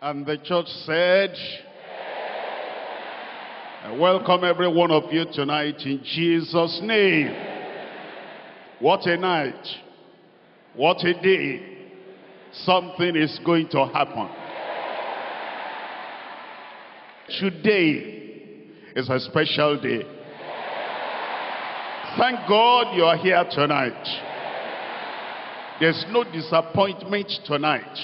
And the church said, I welcome every one of you tonight in Jesus' name. What a night. What a day. Something is going to happen. Today is a special day. Thank God you are here tonight. There's no disappointment tonight.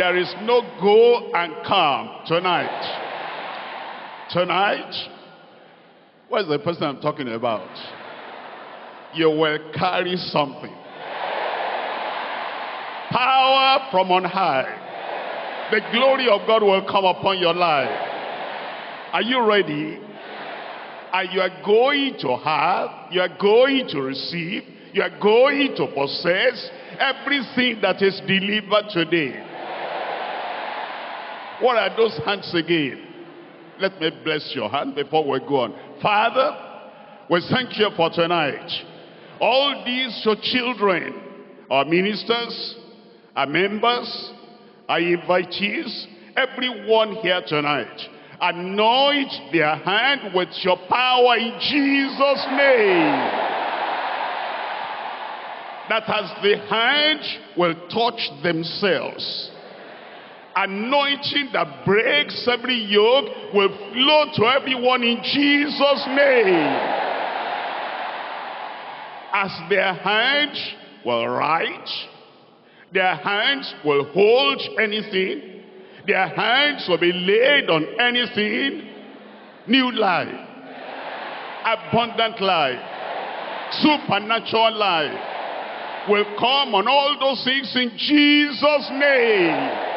There is no go and come tonight. Tonight, what is the person I'm talking about? You will carry something. Power from on high. The glory of God will come upon your life. Are you ready? And you are going to have, you are going to receive, you are going to possess everything that is delivered today. What are those hands again? Let me bless your hand before we go on. Father, we thank you for tonight. All these your children, our ministers, our members, our invitees, everyone here tonight, anoint their hand with your power in Jesus' name. That as the hand will touch themselves, anointing that breaks every yoke will flow to everyone in Jesus' name. As their hands will write, their hands will hold anything, their hands will be laid on anything, new life, abundant life, supernatural life will come on all those things in Jesus' name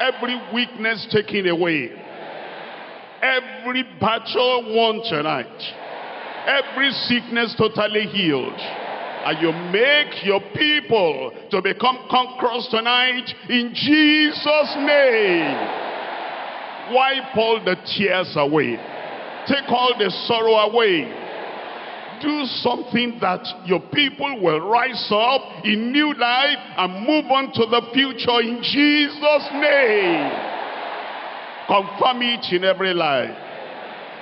every weakness taken away. Every battle won tonight. Every sickness totally healed. And you make your people to become conquerors tonight in Jesus' name. Wipe all the tears away. Take all the sorrow away do something that your people will rise up in new life and move on to the future in Jesus' name. Confirm it in every life.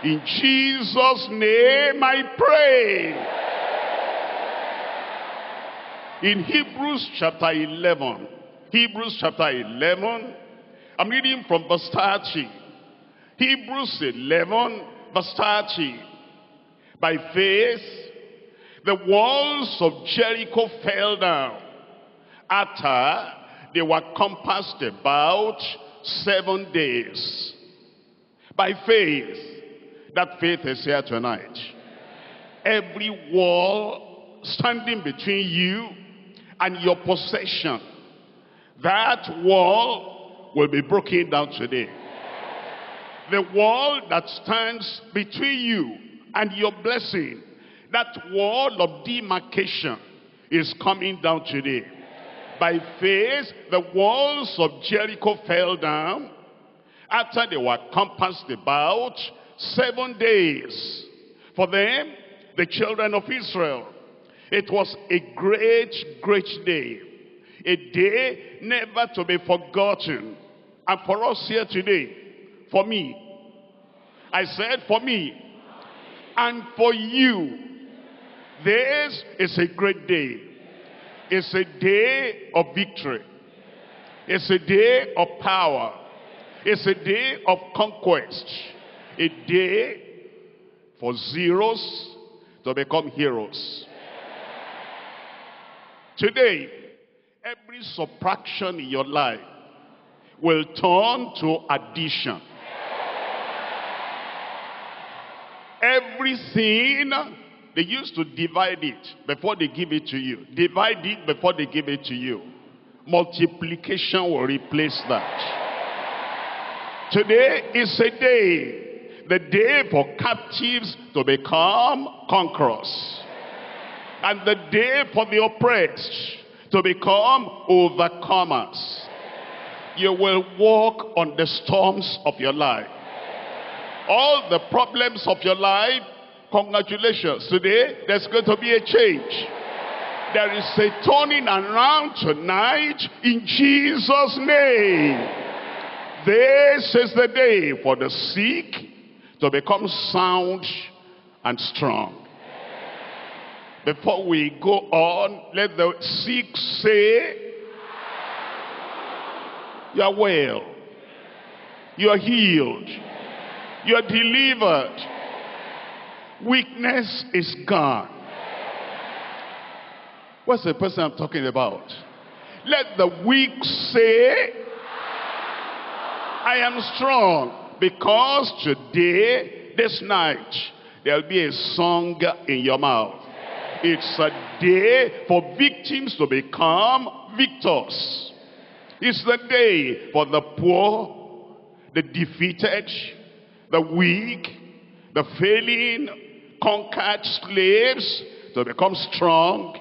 In Jesus' name I pray. In Hebrews chapter 11, Hebrews chapter 11, I'm reading from verse 30. Hebrews 11, verse 30. By faith, the walls of Jericho fell down after they were compassed about seven days. By faith, that faith is here tonight. Every wall standing between you and your possession, that wall will be broken down today. The wall that stands between you and your blessing. That wall of demarcation is coming down today. By faith, the walls of Jericho fell down after they were compassed about seven days. For them, the children of Israel, it was a great, great day. A day never to be forgotten. And for us here today, for me, I said for me, and for you. This is a great day. It's a day of victory. It's a day of power. It's a day of conquest. A day for zeros to become heroes. Today, every subtraction in your life will turn to addition. Everything, they used to divide it before they give it to you. Divide it before they give it to you. Multiplication will replace that. Today is a day, the day for captives to become conquerors. And the day for the oppressed to become overcomers. You will walk on the storms of your life all the problems of your life, congratulations. Today, there's going to be a change. There is a turning around tonight in Jesus' name. This is the day for the sick to become sound and strong. Before we go on, let the sick say, you are well. You are healed. You are delivered. Weakness is gone. What's the person I'm talking about? Let the weak say, I am strong because today, this night, there'll be a song in your mouth. It's a day for victims to become victors. It's the day for the poor, the defeated, the weak, the failing, conquered slaves to become strong,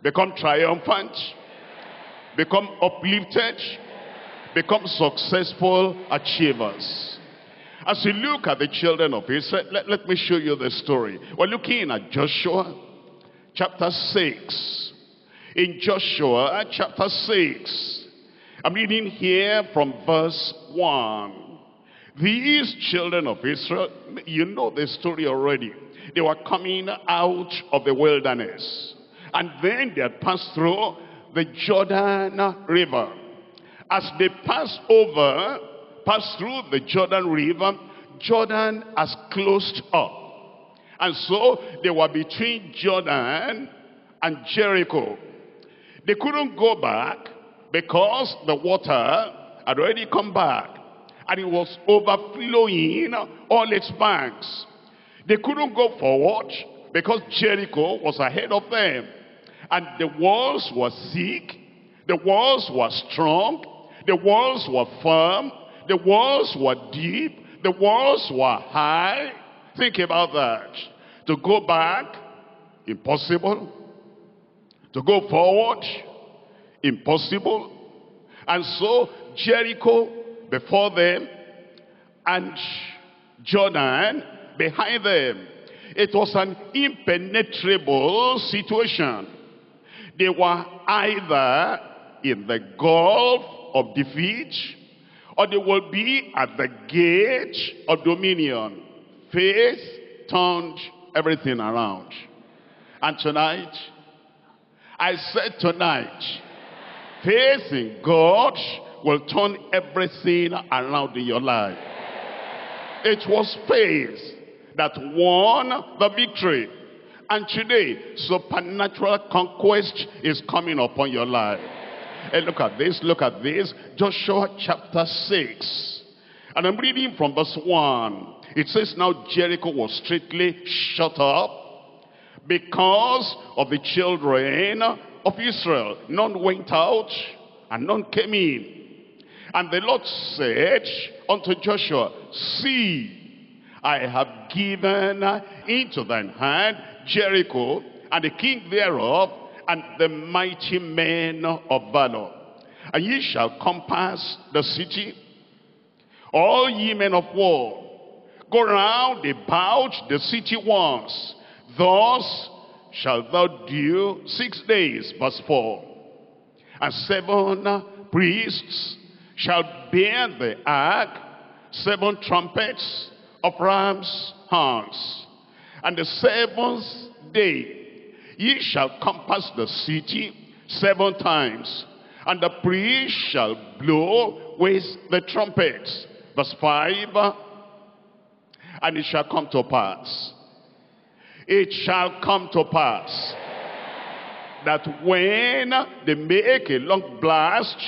become triumphant, become uplifted, become successful achievers. As you look at the children of Israel, let, let me show you the story. We're looking at Joshua chapter 6. In Joshua chapter 6, I'm reading here from verse 1. These children of Israel, you know the story already. They were coming out of the wilderness. And then they had passed through the Jordan River. As they passed over, passed through the Jordan River, Jordan has closed up. And so they were between Jordan and Jericho. They couldn't go back because the water had already come back and it was overflowing all its banks. They couldn't go forward because Jericho was ahead of them. And the walls were thick, the walls were strong, the walls were firm, the walls were deep, the walls were high. Think about that. To go back, impossible. To go forward, impossible. And so Jericho before them and Jordan behind them. It was an impenetrable situation. They were either in the gulf of defeat or they will be at the gate of dominion. Faith turned everything around. And tonight, I said tonight, Faith in God will turn everything around in your life. It was faith that won the victory. And today, supernatural conquest is coming upon your life. And look at this, look at this. Joshua chapter 6. And I'm reading from verse 1. It says, Now Jericho was strictly shut up because of the children of Israel. None went out and none came in. And the Lord said unto Joshua, See, I have given into thine hand Jericho and the king thereof and the mighty men of valor. And ye shall compass the city, all ye men of war. Go round about the city once. Thus shalt thou do six days, verse 4. And seven priests shall bear the ark, seven trumpets of ram's horns. And the seventh day ye shall compass the city seven times, and the priest shall blow with the trumpets. Verse 5, and it shall come to pass it shall come to pass that when they make a long blast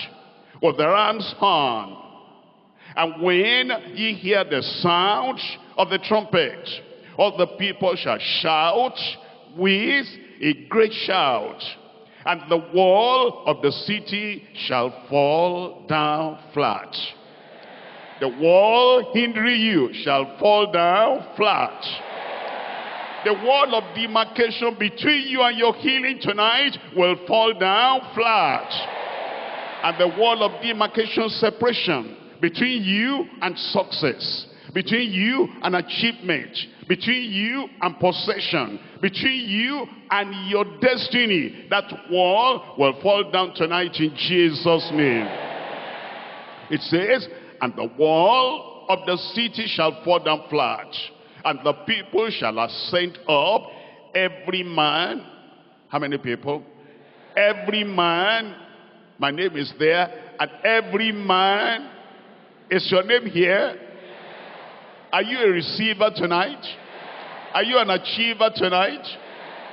of the ram's horn, and when ye hear the sound of the trumpet, all the people shall shout with a great shout, and the wall of the city shall fall down flat. The wall hindering you shall fall down flat the wall of demarcation between you and your healing tonight will fall down flat. And the wall of demarcation separation between you and success, between you and achievement, between you and possession, between you and your destiny. That wall will fall down tonight in Jesus' name. It says, and the wall of the city shall fall down flat, and the people shall ascend up, every man. How many people? Every man. My name is there, and every man. Is your name here? Are you a receiver tonight? Are you an achiever tonight?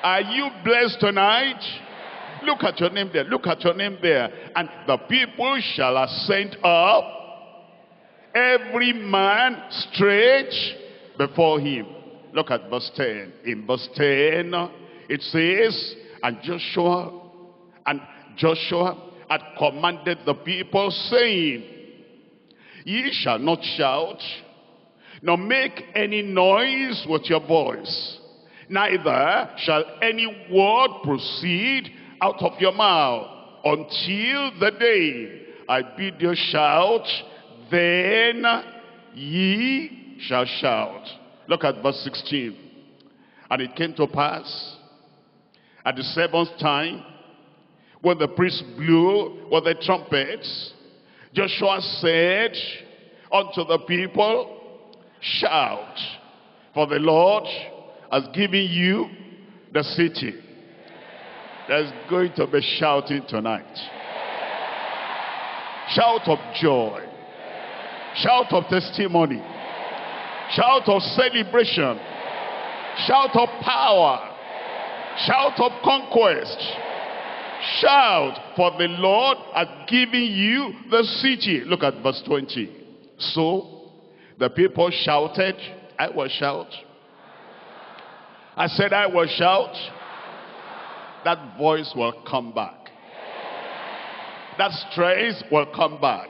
Are you blessed tonight? Look at your name there. Look at your name there. And the people shall ascend up, every man straight before him. Look at verse 10. In verse 10, it says, And Joshua, and Joshua had commanded the people, saying, Ye shall not shout, nor make any noise with your voice. Neither shall any word proceed out of your mouth until the day I bid you shout, then ye shall shout. Look at verse 16. And it came to pass at the seventh time when the priest blew with the trumpets, Joshua said unto the people, Shout, for the Lord has given you the city. There's going to be shouting tonight. Shout of joy. Shout of testimony. Shout of celebration. Shout of power. Shout of conquest. Shout, for the Lord has given you the city. Look at verse 20. So the people shouted, I will shout. I said, I will shout. That voice will come back. That stress will come back.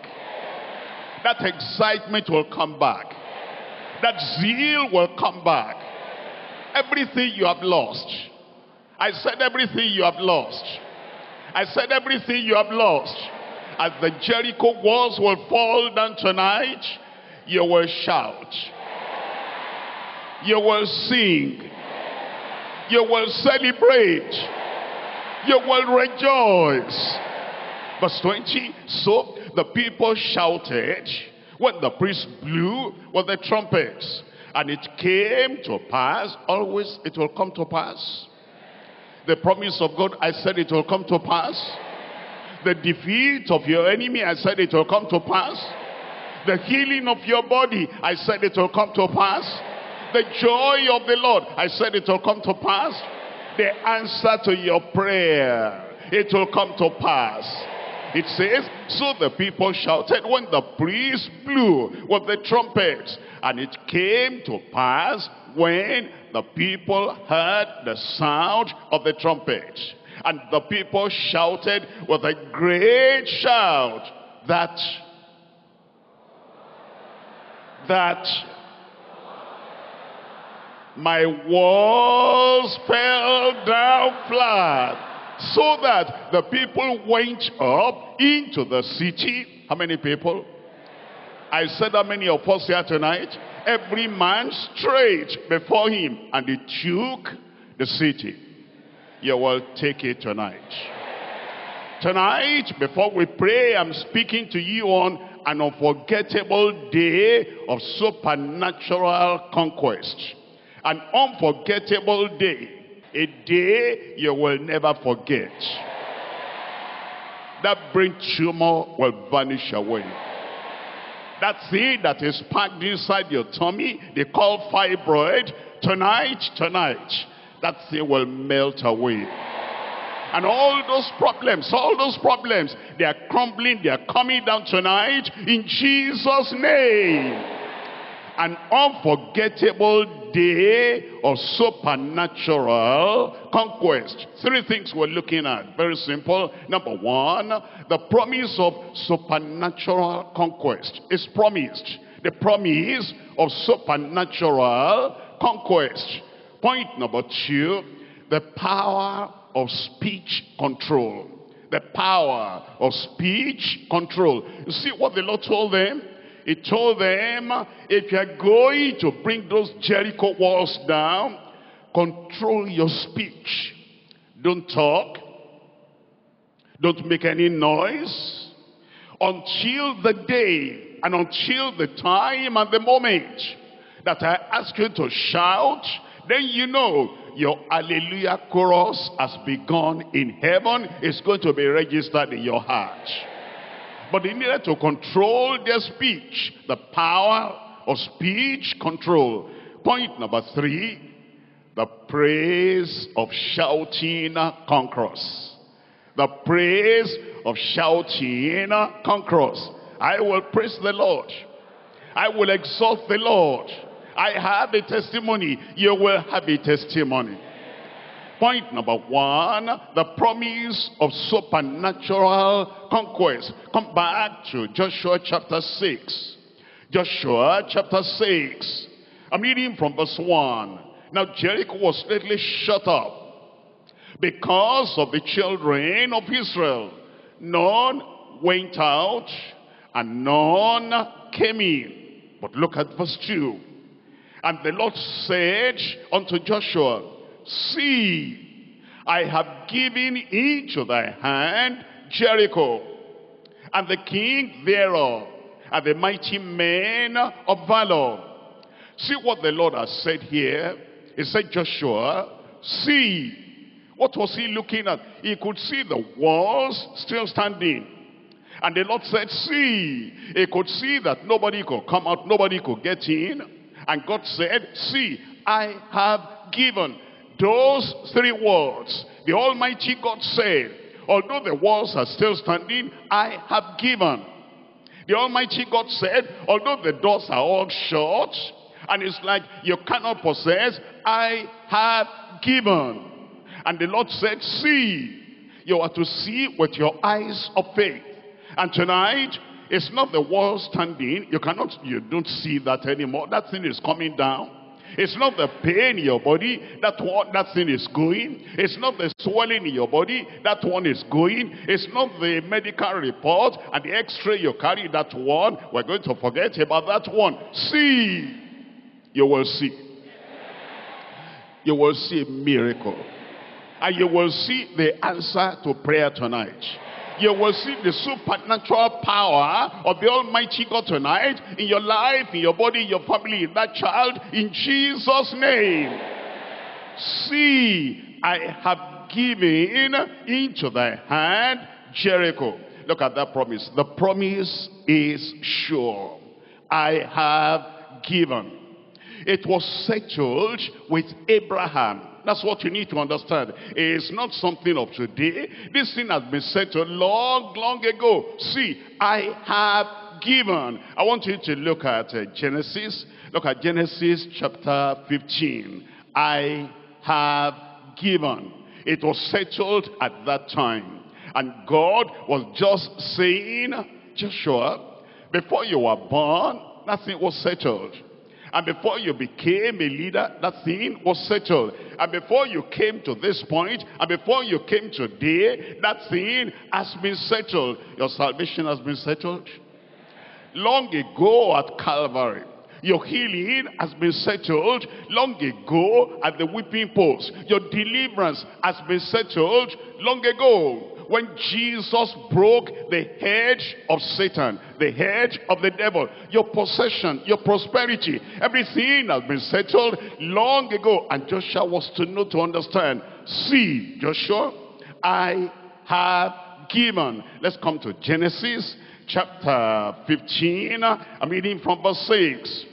That excitement will come back. That zeal will come back. Everything you have lost. I said everything you have lost. I said everything you have lost. As the Jericho walls will fall down tonight, you will shout. You will sing. You will celebrate. You will rejoice. Verse 20, so the people shouted when the priest blew with the trumpets. And it came to pass, always it will come to pass. The promise of God, I said it will come to pass. The defeat of your enemy, I said it will come to pass the healing of your body, I said it will come to pass. The joy of the Lord, I said it will come to pass. The answer to your prayer, it will come to pass. It says, so the people shouted when the priest blew with the trumpets. And it came to pass when the people heard the sound of the trumpet. And the people shouted with a great shout that that my walls fell down flat so that the people went up into the city. How many people? I said how many of us here tonight? Every man straight before him and he took the city. You will take it tonight. Tonight, before we pray, I'm speaking to you on an unforgettable day of supernatural conquest. An unforgettable day. A day you will never forget. That brain tumor will vanish away. That thing that is packed inside your tummy, they call fibroid, tonight, tonight, that thing will melt away. And all those problems, all those problems, they are crumbling, they are coming down tonight in Jesus' name. An unforgettable day of supernatural conquest. Three things we're looking at. Very simple. Number one, the promise of supernatural conquest is promised. The promise of supernatural conquest. Point number two, the power of speech control. The power of speech control. You see what the Lord told them? He told them, if you are going to bring those Jericho walls down, control your speech. Don't talk. Don't make any noise until the day and until the time and the moment that I ask you to shout, then you know your hallelujah chorus has begun in heaven. It's going to be registered in your heart. But they needed to control their speech. The power of speech control. Point number three, the praise of shouting conquerors. The praise of shouting conquerors. I will praise the Lord. I will exalt the Lord. I have a testimony. You will have a testimony. Point number one, the promise of supernatural conquest. Come back to Joshua chapter 6. Joshua chapter 6. I'm reading from verse 1. Now Jericho was lately shut up because of the children of Israel. None went out and none came in. But look at verse 2. And the Lord said unto Joshua, See, I have given into thy hand Jericho, and the king thereof, and the mighty men of valor. See what the Lord has said here. He said, Joshua, see. What was he looking at? He could see the walls still standing. And the Lord said, see. He could see that nobody could come out, nobody could get in. And God said, see, I have given those three words, the Almighty God said, although the walls are still standing, I have given. The Almighty God said, although the doors are all shut, and it's like you cannot possess, I have given. And the Lord said, see, you are to see with your eyes of faith. And tonight, it's not the wall standing. You cannot, you don't see that anymore. That thing is coming down. It's not the pain in your body, that one, that thing is going. It's not the swelling in your body, that one is going. It's not the medical report and the x-ray you carry, that one. We're going to forget about that one. See, you will see. You will see a miracle. And you will see the answer to prayer tonight you will see the supernatural power of the Almighty God tonight in your life, in your body, in your family, in that child, in Jesus' name. See, I have given into thy hand Jericho. Look at that promise. The promise is sure. I have given. It was settled with Abraham that's what you need to understand. It's not something of today. This thing has been said settled long, long ago. See, I have given. I want you to look at uh, Genesis. Look at Genesis chapter 15. I have given. It was settled at that time. And God was just saying, Joshua, before you were born, nothing was settled. And before you became a leader, that thing was settled. And before you came to this point, and before you came today, that thing has been settled. Your salvation has been settled. Long ago at Calvary, your healing has been settled long ago at the whipping post. Your deliverance has been settled long ago when Jesus broke the hedge of Satan, the hedge of the devil, your possession, your prosperity, everything has been settled long ago. And Joshua was to know, to understand. See, Joshua, I have given. Let's come to Genesis chapter 15. I'm reading from verse 6.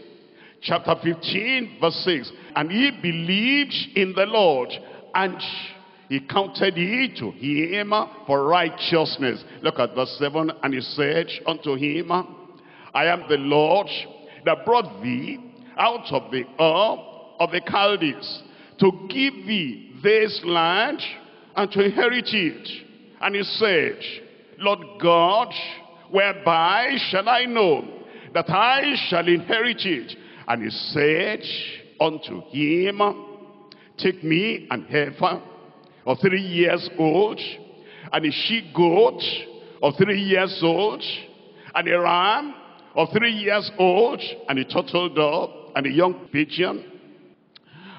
Chapter 15, verse 6. And he believed in the Lord and he counted it to him for righteousness. Look at verse 7. And he said unto him, I am the Lord that brought thee out of the Ur of the Chaldees to give thee this land and to inherit it. And he said, Lord God, whereby shall I know that I shall inherit it? And he said unto him, Take me an heifer of three years old, and a she goat of three years old, and a ram of three years old, and a turtle dove, and a young pigeon.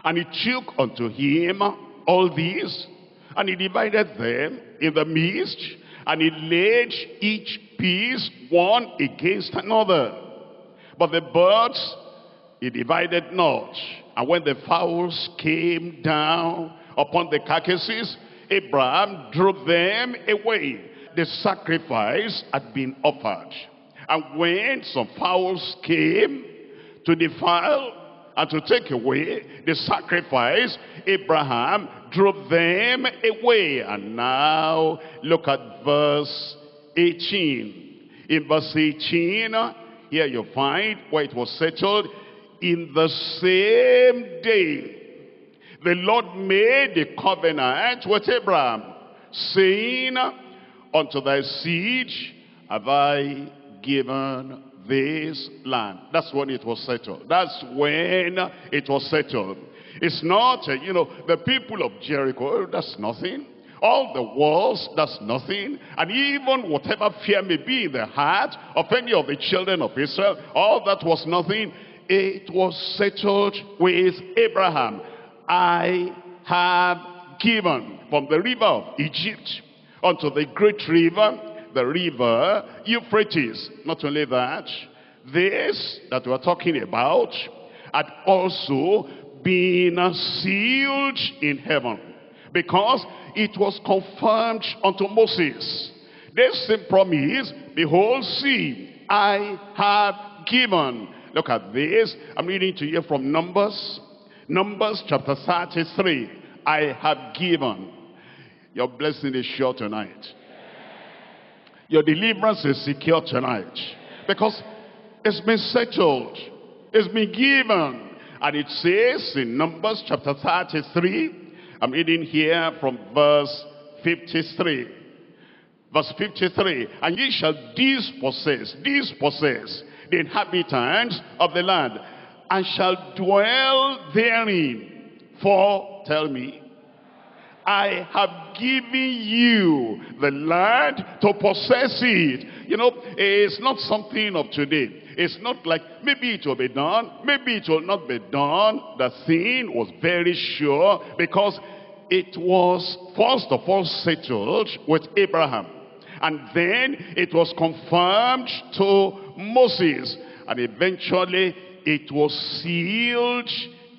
And he took unto him all these, and he divided them in the midst, and he laid each piece one against another. But the birds he divided not. And when the fowls came down upon the carcasses, Abraham drove them away. The sacrifice had been offered. And when some fowls came to defile and to take away the sacrifice, Abraham drove them away. And now look at verse 18. In verse 18, here you find where it was settled. In the same day, the Lord made a covenant with Abraham, saying, Unto thy seed have I given this land. That's when it was settled. That's when it was settled. It's not, uh, you know, the people of Jericho, oh, that's nothing. All the walls, that's nothing. And even whatever fear may be in the heart of any of the children of Israel, all that was nothing. It was settled with Abraham. I have given from the river of Egypt unto the great river, the river Euphrates. Not only that, this that we're talking about had also been sealed in heaven because it was confirmed unto Moses. This same promise, behold, see, I have given. Look at this. I'm reading to you from Numbers. Numbers chapter 33. I have given. Your blessing is sure tonight. Your deliverance is secure tonight. Because it's been settled. It's been given. And it says in Numbers chapter 33, I'm reading here from verse 53. Verse 53, and ye shall dispossess, dispossess the inhabitants of the land, and shall dwell therein. For, tell me, I have given you the land to possess it. You know, it's not something of today. It's not like, maybe it will be done, maybe it will not be done. The thing was very sure because it was first of all settled with Abraham. And then it was confirmed to Moses. And eventually it was sealed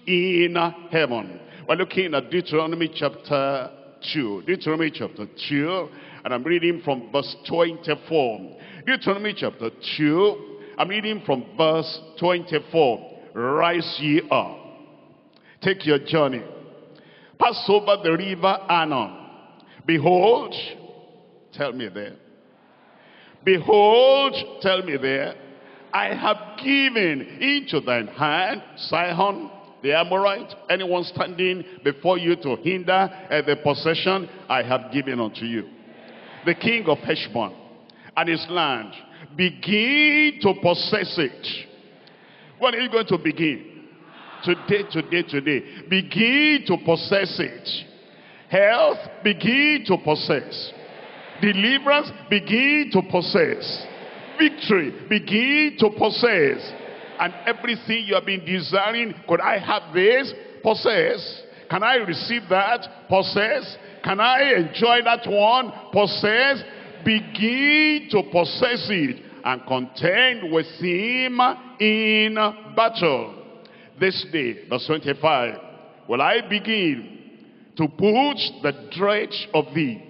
in heaven. We're looking at Deuteronomy chapter 2. Deuteronomy chapter 2. And I'm reading from verse 24. Deuteronomy chapter 2 I'm reading from verse 24. Rise ye up. Take your journey. Pass over the river Arnon. Behold, tell me there. Behold, tell me there. I have given into thine hand Sihon, the Amorite, anyone standing before you to hinder uh, the possession I have given unto you. The king of Heshbon and his land Begin to possess it. When are you going to begin? Today, today, today. Begin to possess it. Health, begin to possess. Deliverance, begin to possess. Victory, begin to possess. And everything you have been desiring, could I have this? Possess. Can I receive that? Possess. Can I enjoy that one? Possess. Begin to possess it and contend with him in battle. This day, verse 25, will I begin to put the dread of thee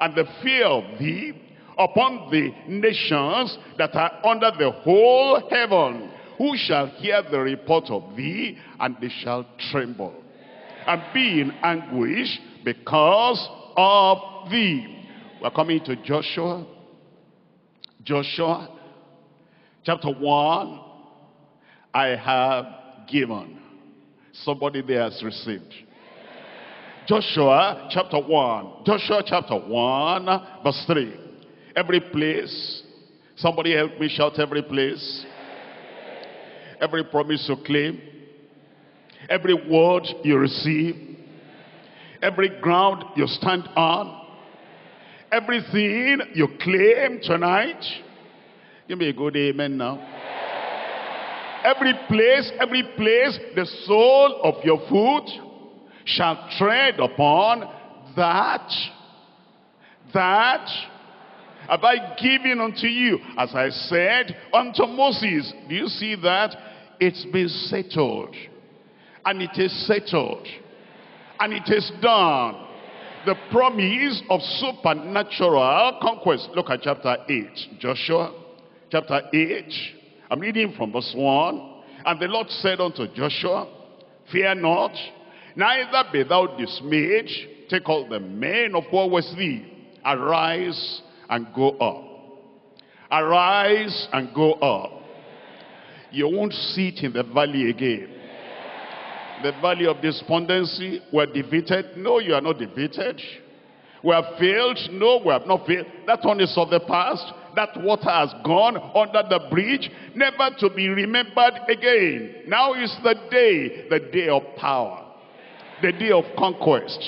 and the fear of thee upon the nations that are under the whole heaven, who shall hear the report of thee, and they shall tremble, and be in anguish because of thee. We're coming to Joshua. Joshua Chapter 1, I have given. Somebody there has received. Joshua chapter 1. Joshua chapter 1 verse 3. Every place. Somebody help me shout every place. Every promise you claim. Every word you receive. Every ground you stand on. Everything you claim tonight Give me a good amen now. Every place, every place, the sole of your foot shall tread upon that, that have I given unto you. As I said unto Moses. Do you see that? It's been settled. And it is settled. And it is done. The promise of supernatural conquest. Look at chapter 8. Joshua chapter 8. I'm reading from verse 1. And the Lord said unto Joshua, Fear not, neither be thou dismayed. Take all the men of war with thee. Arise and go up. Arise and go up. You won't sit in the valley again. The valley of despondency, we're defeated. No, you are not defeated. We have failed. No, we have not failed. That one is of the past. That water has gone under the bridge, never to be remembered again. Now is the day, the day of power, the day of conquest,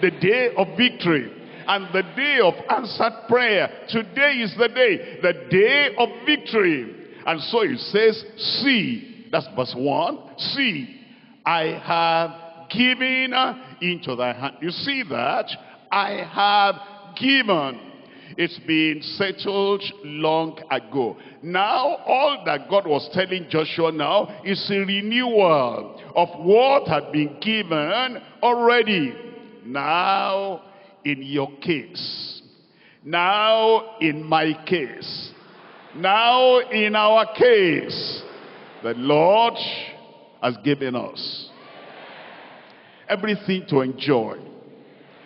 the day of victory, and the day of answered prayer. Today is the day, the day of victory. And so it says, see, that's verse 1, see, I have given into thy hand. You see that? I have given. It's been settled long ago. Now, all that God was telling Joshua now is a renewal of what had been given already. Now, in your case. Now, in my case. Now, in our case. The Lord has given us everything to enjoy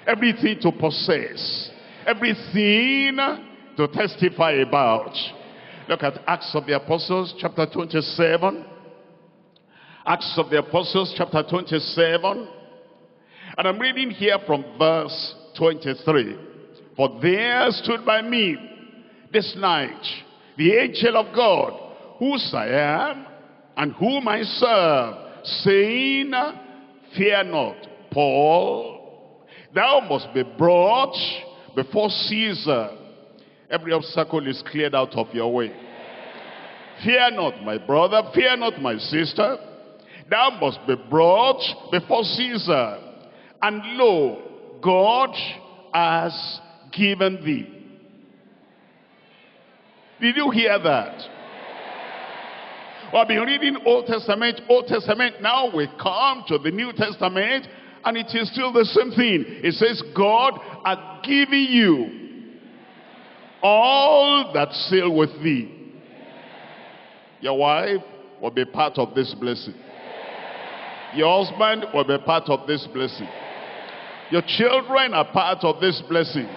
everything to possess, everything to testify about. Look at Acts of the Apostles chapter 27. Acts of the Apostles chapter 27. And I'm reading here from verse 23. For there stood by me this night the angel of God, whose I am and whom I serve, saying, Fear not, Paul, Thou must be brought before Caesar. Every obstacle is cleared out of your way. Fear not, my brother. Fear not, my sister. Thou must be brought before Caesar. And lo, God has given thee. Did you hear that? I've been reading Old Testament, Old Testament. Now we come to the New Testament and it is still the same thing. It says, God hath given you all that sail with thee. Your wife will be part of this blessing. Your husband will be part of this blessing. Your children are part of this blessing.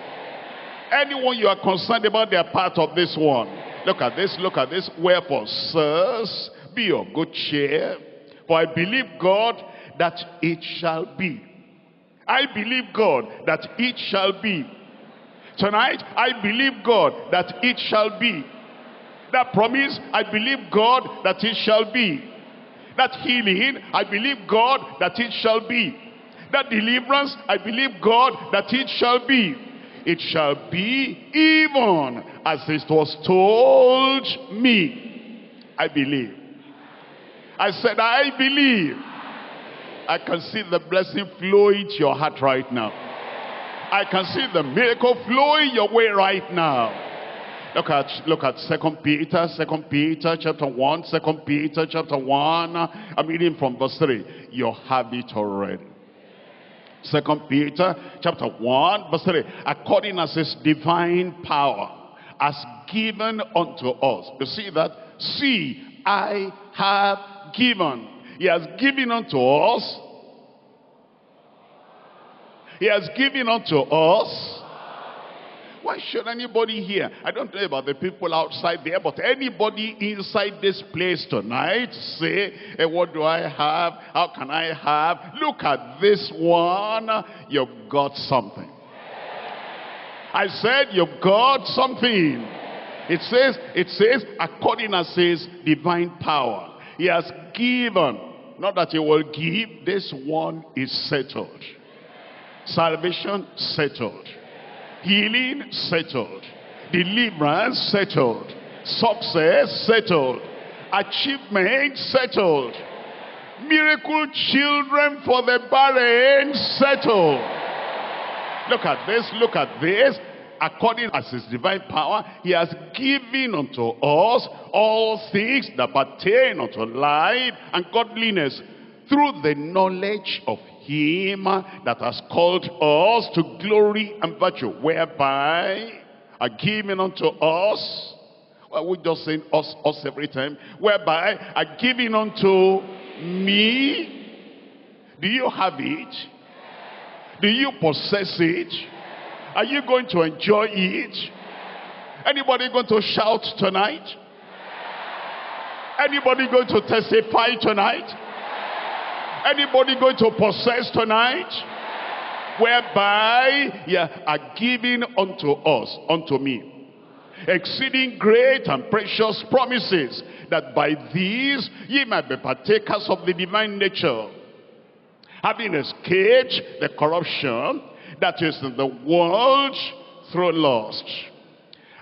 Anyone you are concerned about, they are part of this one. Look at this, look at this. Wherefore, sirs, be of good cheer. For I believe God that it shall be. I believe God that it shall be. Tonight, I believe God that it shall be. That promise, I believe God that it shall be. That healing, I believe God that it shall be. That deliverance, I believe God that it shall be. It shall be even as it was told me. I believe. I said, I believe. I can see the blessing flowing to your heart right now. I can see the miracle flowing your way right now. Look at look at Second Peter, Second Peter chapter 1, Second Peter chapter 1. I'm reading from verse 3. You have it already. Second Peter chapter 1, verse 3. According as his divine power has given unto us. You see that? See, I have given he has given unto us. He has given unto us. Why should anybody here? I don't know about the people outside there, but anybody inside this place tonight say, hey, what do I have? How can I have? Look at this one. You've got something. I said you've got something. It says, it says, according as his divine power. He has given. Not that he will give. This one is settled. Salvation settled. Healing settled. Deliverance settled. Success settled. Achievement settled. Miracle children for the barren settled. Look at this, look at this. According as his divine power, he has given unto us all things that pertain unto life and godliness through the knowledge of him that has called us to glory and virtue, whereby are given unto us, well, we just saying us, us every time, whereby are given unto me. Do you have it? Do you possess it? Are you going to enjoy it? Anybody going to shout tonight? Anybody going to testify tonight? Anybody going to possess tonight? Whereby ye are given unto us, unto me. Exceeding great and precious promises, that by these ye might be partakers of the divine nature, having escaped the corruption that is in the world through lust.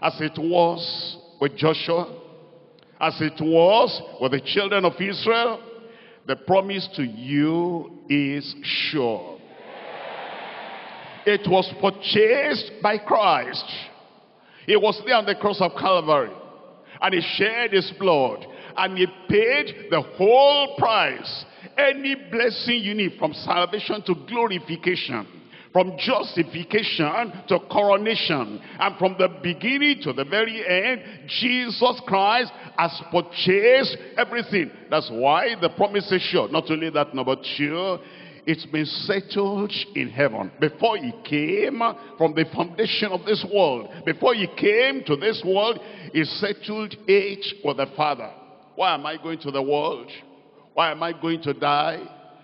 As it was with Joshua, as it was with the children of Israel, the promise to you is sure. It was purchased by Christ. He was there on the cross of Calvary. And he shed his blood. And he paid the whole price. Any blessing you need from salvation to glorification from justification to coronation. And from the beginning to the very end, Jesus Christ has purchased everything. That's why the promise is sure. Not only that, number two, it's been settled in heaven. Before he came from the foundation of this world, before he came to this world, he settled it with the Father. Why am I going to the world? Why am I going to die?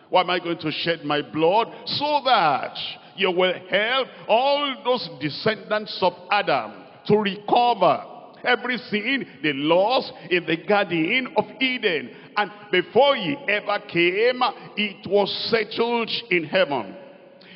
Why am I going to shed my blood? So that you will help all those descendants of Adam to recover everything they lost in the Garden of Eden. And before he ever came, it was settled in heaven.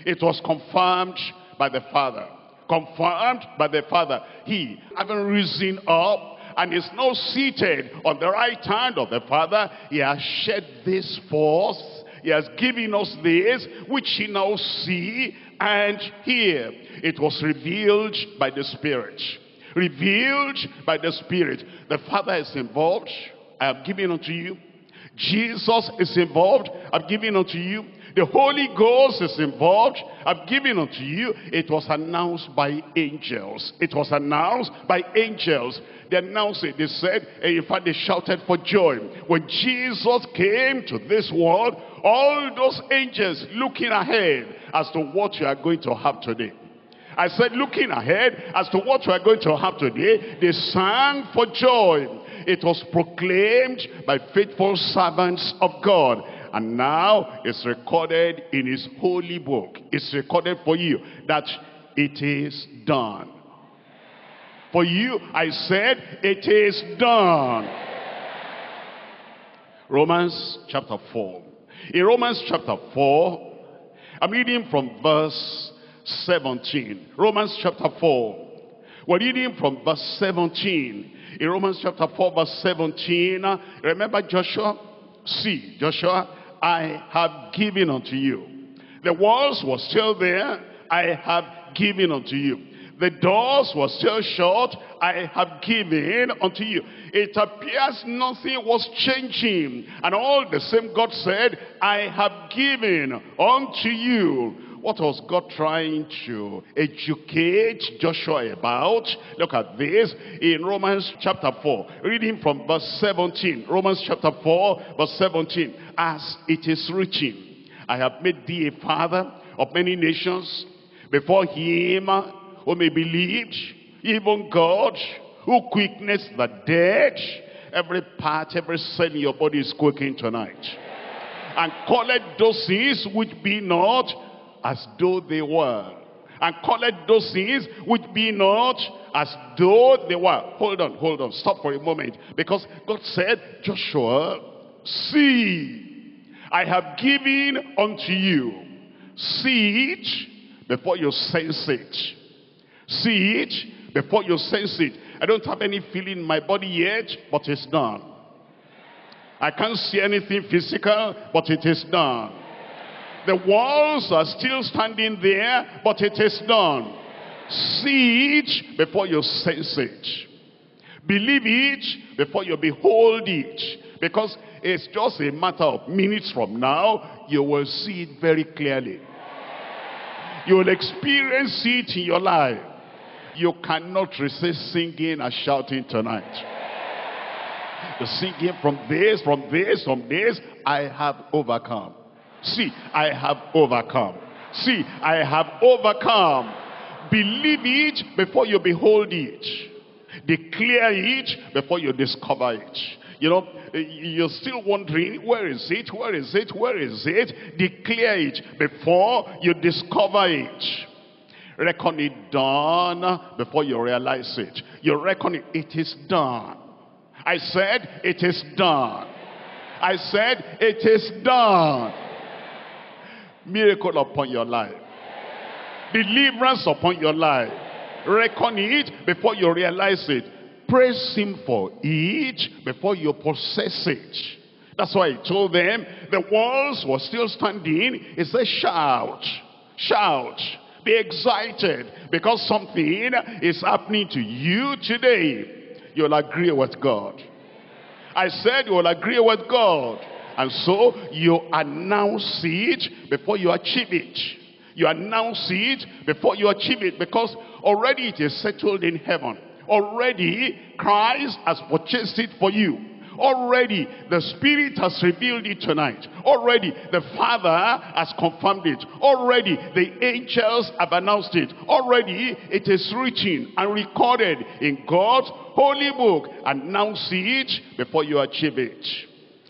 It was confirmed by the Father. Confirmed by the Father. He, having risen up, and is now seated on the right hand of the Father, he has shed this forth. He has given us this, which he now see and hear. It was revealed by the Spirit. Revealed by the Spirit. The Father is involved. I have given unto you. Jesus is involved. I've given unto you. The Holy Ghost is involved. I've given unto you. It was announced by angels. It was announced by angels. They announced it. They said, and in fact, they shouted for joy. When Jesus came to this world, all those angels looking ahead as to what you are going to have today. I said, looking ahead as to what you are going to have today, they sang for joy. It was proclaimed by faithful servants of God. And now it's recorded in his holy book. It's recorded for you that it is done. For you, I said, it is done. Romans chapter 4. In Romans chapter 4, I'm reading from verse 17. Romans chapter 4. We're reading from verse 17. In Romans chapter 4 verse 17. Remember Joshua? See, Joshua, I have given unto you. The walls were still there. I have given unto you. The doors were still shut. I have given unto you. It appears nothing was changing. And all the same God said, I have given unto you. What was God trying to educate Joshua about? Look at this in Romans chapter 4. Reading from verse 17. Romans chapter 4 verse 17. As it is written, I have made thee a father of many nations before him who may believe, even God, who quickness the dead, every part, every cell in your body is quaking tonight. And call it those which be not as though they were. And call it those things which be not as though they were. Hold on, hold on, stop for a moment. Because God said, Joshua, see, I have given unto you. See it before you sense it. See it before you sense it. I don't have any feeling in my body yet, but it's done. I can't see anything physical, but it is done. The walls are still standing there, but it is done. See it before you sense it. Believe it before you behold it. Because it's just a matter of minutes from now, you will see it very clearly. You will experience it in your life. You cannot resist singing and shouting tonight. The singing from this, from this, from this, I have overcome. See, I have overcome. See, I have overcome. Believe it before you behold it. Declare it before you discover it. You know, you're still wondering, where is it? Where is it? Where is it? Declare it before you discover it. Reckon it done before you realize it. You reckon it, it is done. I said, it is done. I said, it is done. Miracle upon your life. Deliverance upon your life. Reckon it before you realize it. Praise him for it before you possess it. That's why he told them the walls were still standing. He said, shout, shout, be excited because something is happening to you today. You'll agree with God. I said you will agree with God. And so you announce it before you achieve it. You announce it before you achieve it because already it is settled in heaven. Already Christ has purchased it for you. Already the Spirit has revealed it tonight. Already the Father has confirmed it. Already the angels have announced it. Already it is written and recorded in God's holy book. Announce it before you achieve it.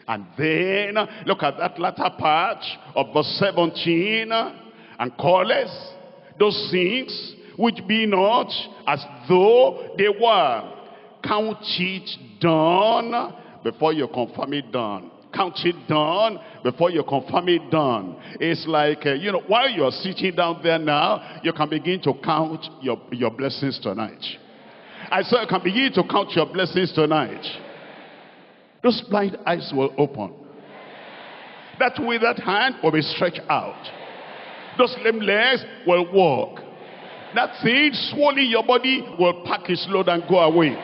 And then look at that latter part of verse 17 and call us those things which be not as though they were. Count it done before you confirm it done. Count it done before you confirm it done. It's like, uh, you know, while you're sitting down there now, you can begin to count your, your blessings tonight. I said you can begin to count your blessings tonight. Those blind eyes will open. That withered hand will be stretched out. Those lame legs will walk. That thing swallowing your body will pack its load and go away.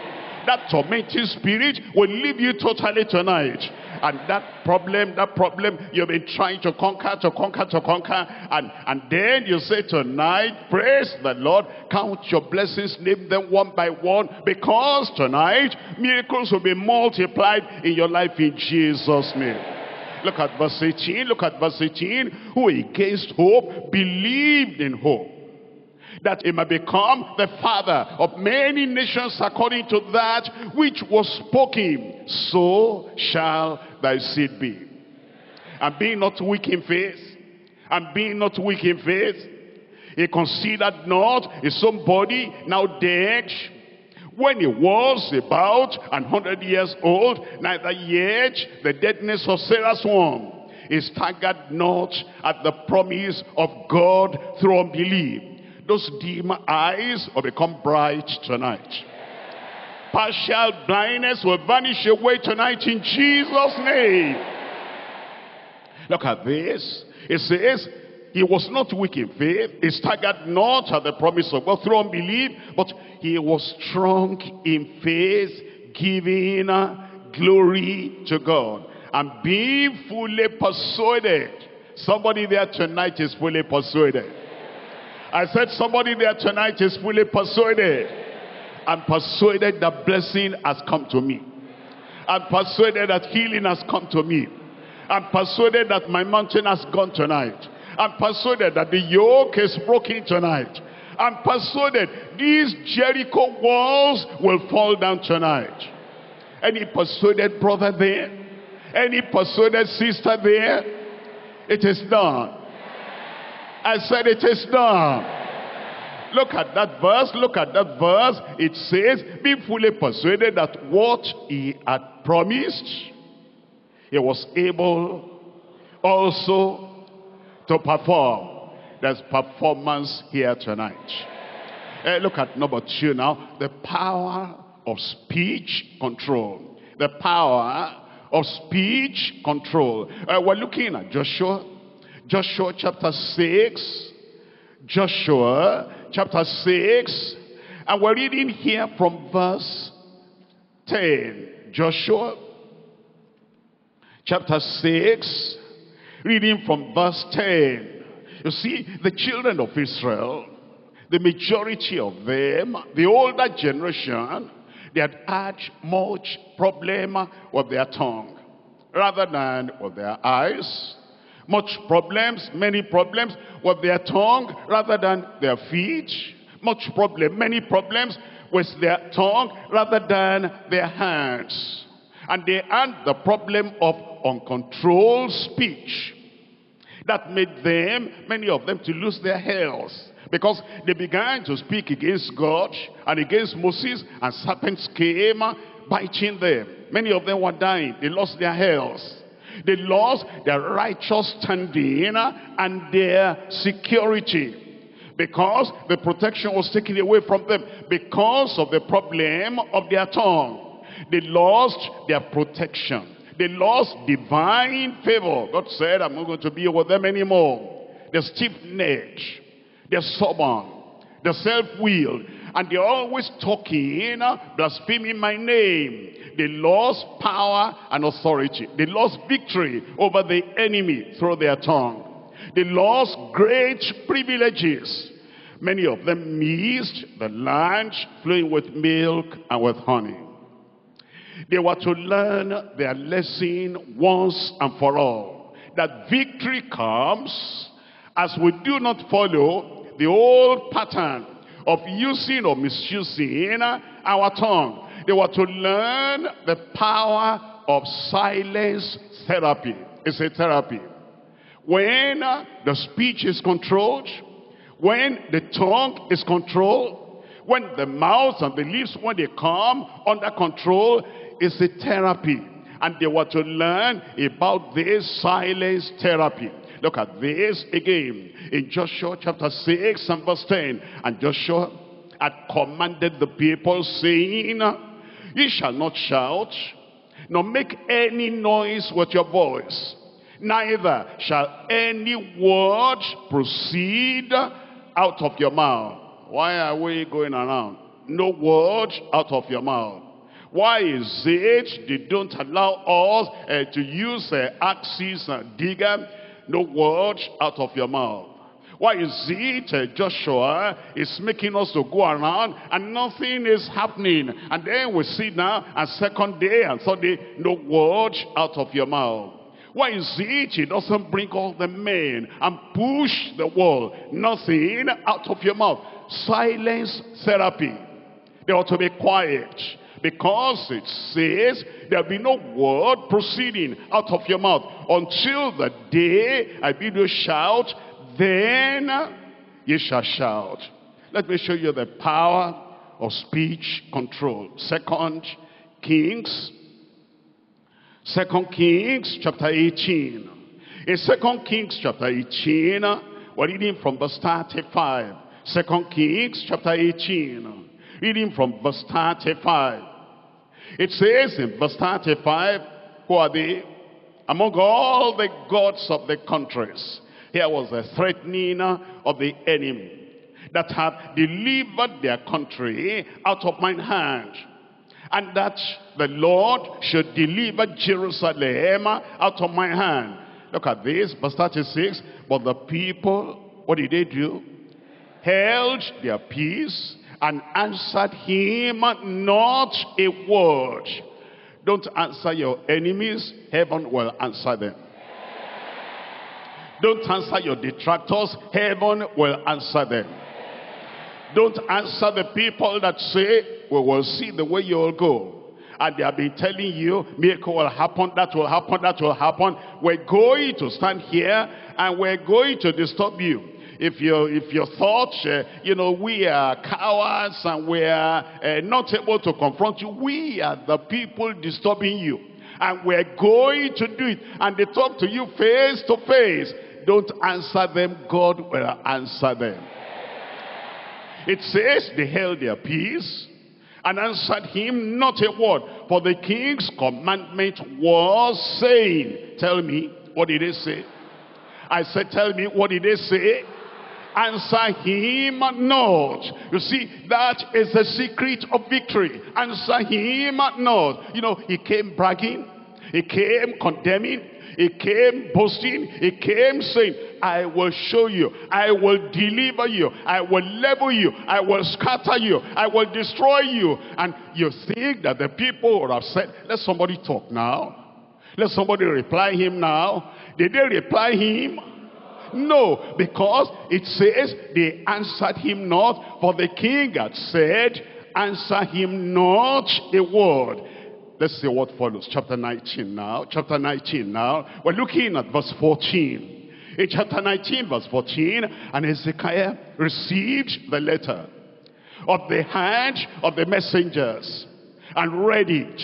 That tormenting spirit will leave you totally tonight. And that problem, that problem you've been trying to conquer, to conquer, to conquer. And, and then you say tonight, praise the Lord, count your blessings, name them one by one. Because tonight, miracles will be multiplied in your life in Jesus' name. Look at verse 18. Look at verse 18. Who against hope believed in hope that he might become the father of many nations according to that which was spoken. So shall thy seed be. And being not weak in faith, and being not weak in faith, he considered not his somebody now dead, when he was about an hundred years old, neither yet the deadness of Sarah's womb. He staggered not at the promise of God through unbelief those dim eyes will become bright tonight. Partial blindness will vanish away tonight in Jesus' name. Look at this. It says, he was not weak in faith. He staggered not at the promise of God through unbelief, but he was strong in faith, giving glory to God. And being fully persuaded. Somebody there tonight is fully persuaded. I said somebody there tonight is fully persuaded. I'm persuaded that blessing has come to me. I'm persuaded that healing has come to me. I'm persuaded that my mountain has gone tonight. I'm persuaded that the yoke is broken tonight. I'm persuaded these Jericho walls will fall down tonight. Any persuaded brother there? Any persuaded sister there? It is done. I said it is done. Look at that verse. Look at that verse. It says, be fully persuaded that what he had promised, he was able also to perform. There's performance here tonight. Look at number two now. The power of speech control. The power of speech control. Uh, we're looking at Joshua. Joshua chapter 6. Joshua chapter 6. And we're reading here from verse 10. Joshua chapter 6. Reading from verse 10. You see, the children of Israel, the majority of them, the older generation, they had had much problem with their tongue rather than with their eyes. Much problems, many problems with their tongue rather than their feet. Much problem, many problems with their tongue rather than their hands. And they had the problem of uncontrolled speech. That made them, many of them, to lose their health. Because they began to speak against God and against Moses, and serpents came biting them. Many of them were dying. They lost their health. They lost their righteous standing and their security. Because the protection was taken away from them. Because of the problem of their tongue. They lost their protection. They lost divine favor. God said, I'm not going to be with them anymore. They're stiff-necked. They're stubborn. They're self-willed. And they're always talking, blaspheming my name. They lost power and authority. They lost victory over the enemy through their tongue. They lost great privileges. Many of them missed the land flowing with milk and with honey. They were to learn their lesson once and for all. That victory comes as we do not follow the old pattern of using or misusing our tongue. They were to learn the power of silence therapy. It's a therapy. When uh, the speech is controlled, when the tongue is controlled, when the mouth and the lips, when they come under control, it's a therapy. And they were to learn about this silence therapy. Look at this again in Joshua chapter 6 and verse 10. And Joshua had commanded the people saying, Ye shall not shout, nor make any noise with your voice. Neither shall any word proceed out of your mouth. Why are we going around? No word out of your mouth. Why is it they don't allow us uh, to use uh, axes and digger? No word out of your mouth. Why is it uh, Joshua is making us to go around and nothing is happening? And then we see now a second day and third day, no word out of your mouth. Why is it he doesn't bring all the men and push the wall? Nothing out of your mouth. Silence therapy. They ought to be quiet. Because it says there'll be no word proceeding out of your mouth until the day I bid you shout, then ye shall shout. Let me show you the power of speech control. Second Kings, Second Kings chapter 18. In Second Kings chapter 18, we're reading from verse 35. Second Kings chapter 18. Reading from verse 35. It says in verse 35, who are they? Among all the gods of the countries, here was a threatening of the enemy that had delivered their country out of mine hand. And that the Lord should deliver Jerusalem out of my hand. Look at this, verse 36. But the people, what did they do? Held their peace and answered him not a word. Don't answer your enemies, heaven will answer them. Don't answer your detractors, heaven will answer them. Don't answer the people that say, we will see the way you'll go. And they have been telling you, miracle will happen, that will happen, that will happen. We're going to stand here and we're going to disturb you if you if you thought uh, you know we are cowards and we are uh, not able to confront you we are the people disturbing you and we're going to do it and they talk to you face to face don't answer them god will answer them it says they held their peace and answered him not a word. For the king's commandment was saying, tell me, what did they say? I said, tell me, what did they say? Answer him not. You see, that is the secret of victory. Answer him not. You know, he came bragging. He came condemning. He came boasting. He came saying, I will show you. I will deliver you. I will level you. I will scatter you. I will destroy you. And you think that the people would have said, let somebody talk now. Let somebody reply him now. Did they reply him? No, because it says they answered him not, for the king had said, answer him not a word. Let's see what follows. Chapter 19 now. Chapter 19 now. We're looking at verse 14. In chapter 19, verse 14, and Hezekiah received the letter of the hand of the messengers and read it.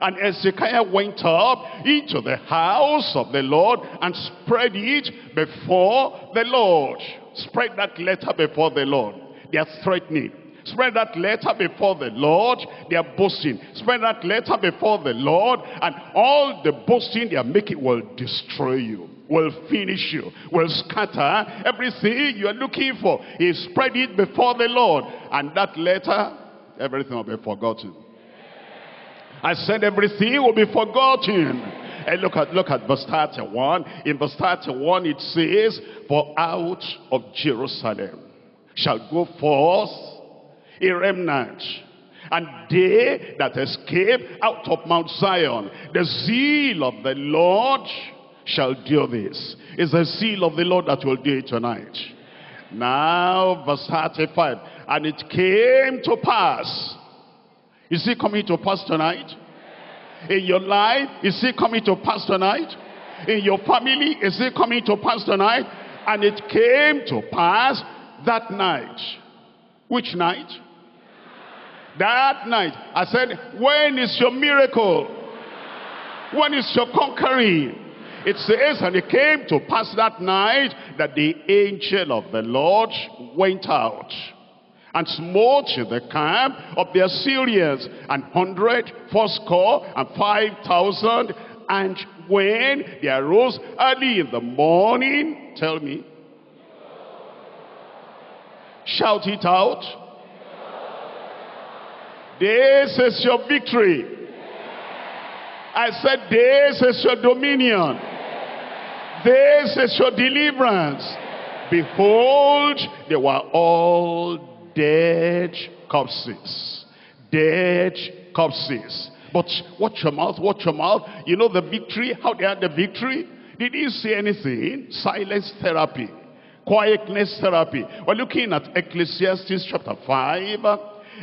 And Hezekiah went up into the house of the Lord and spread it before the Lord. Spread that letter before the Lord. They are threatening. Spread that letter before the Lord. They are boasting. Spread that letter before the Lord. And all the boasting they are making will destroy you. Will finish you. Will scatter everything you are looking for. He spread it before the Lord. And that letter, everything will be forgotten. I said everything will be forgotten. And look at look at verse 31. In verse 31 it says, For out of Jerusalem shall go forth a remnant. And they that escape out of Mount Zion, the zeal of the Lord shall do this. It's the zeal of the Lord that will do it tonight. Now, verse 35. And it came to pass is it coming to pass tonight? In your life, is it coming to pass tonight? In your family, is it coming to pass tonight? And it came to pass that night. Which night? That night. I said, when is your miracle? When is your conquering? It says, and it came to pass that night that the angel of the Lord went out and smote the camp of the Assyrians, and hundred, fourscore, and five thousand. And when they arose early in the morning, tell me, shout it out. This is your victory. I said, this is your dominion. This is your deliverance. Behold, they were all dead corpses. Dead corpses. But watch your mouth, watch your mouth. You know the victory, how they had the victory? Did you see anything? Silence therapy. Quietness therapy. We're looking at Ecclesiastes chapter 5.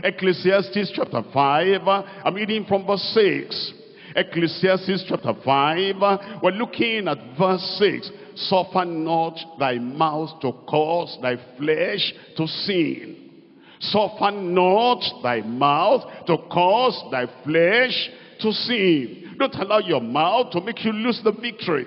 Ecclesiastes chapter 5. I'm reading from verse 6. Ecclesiastes chapter 5. We're looking at verse 6. Suffer not thy mouth to cause thy flesh to sin Soften not thy mouth to cause thy flesh to sin. Don't allow your mouth to make you lose the victory,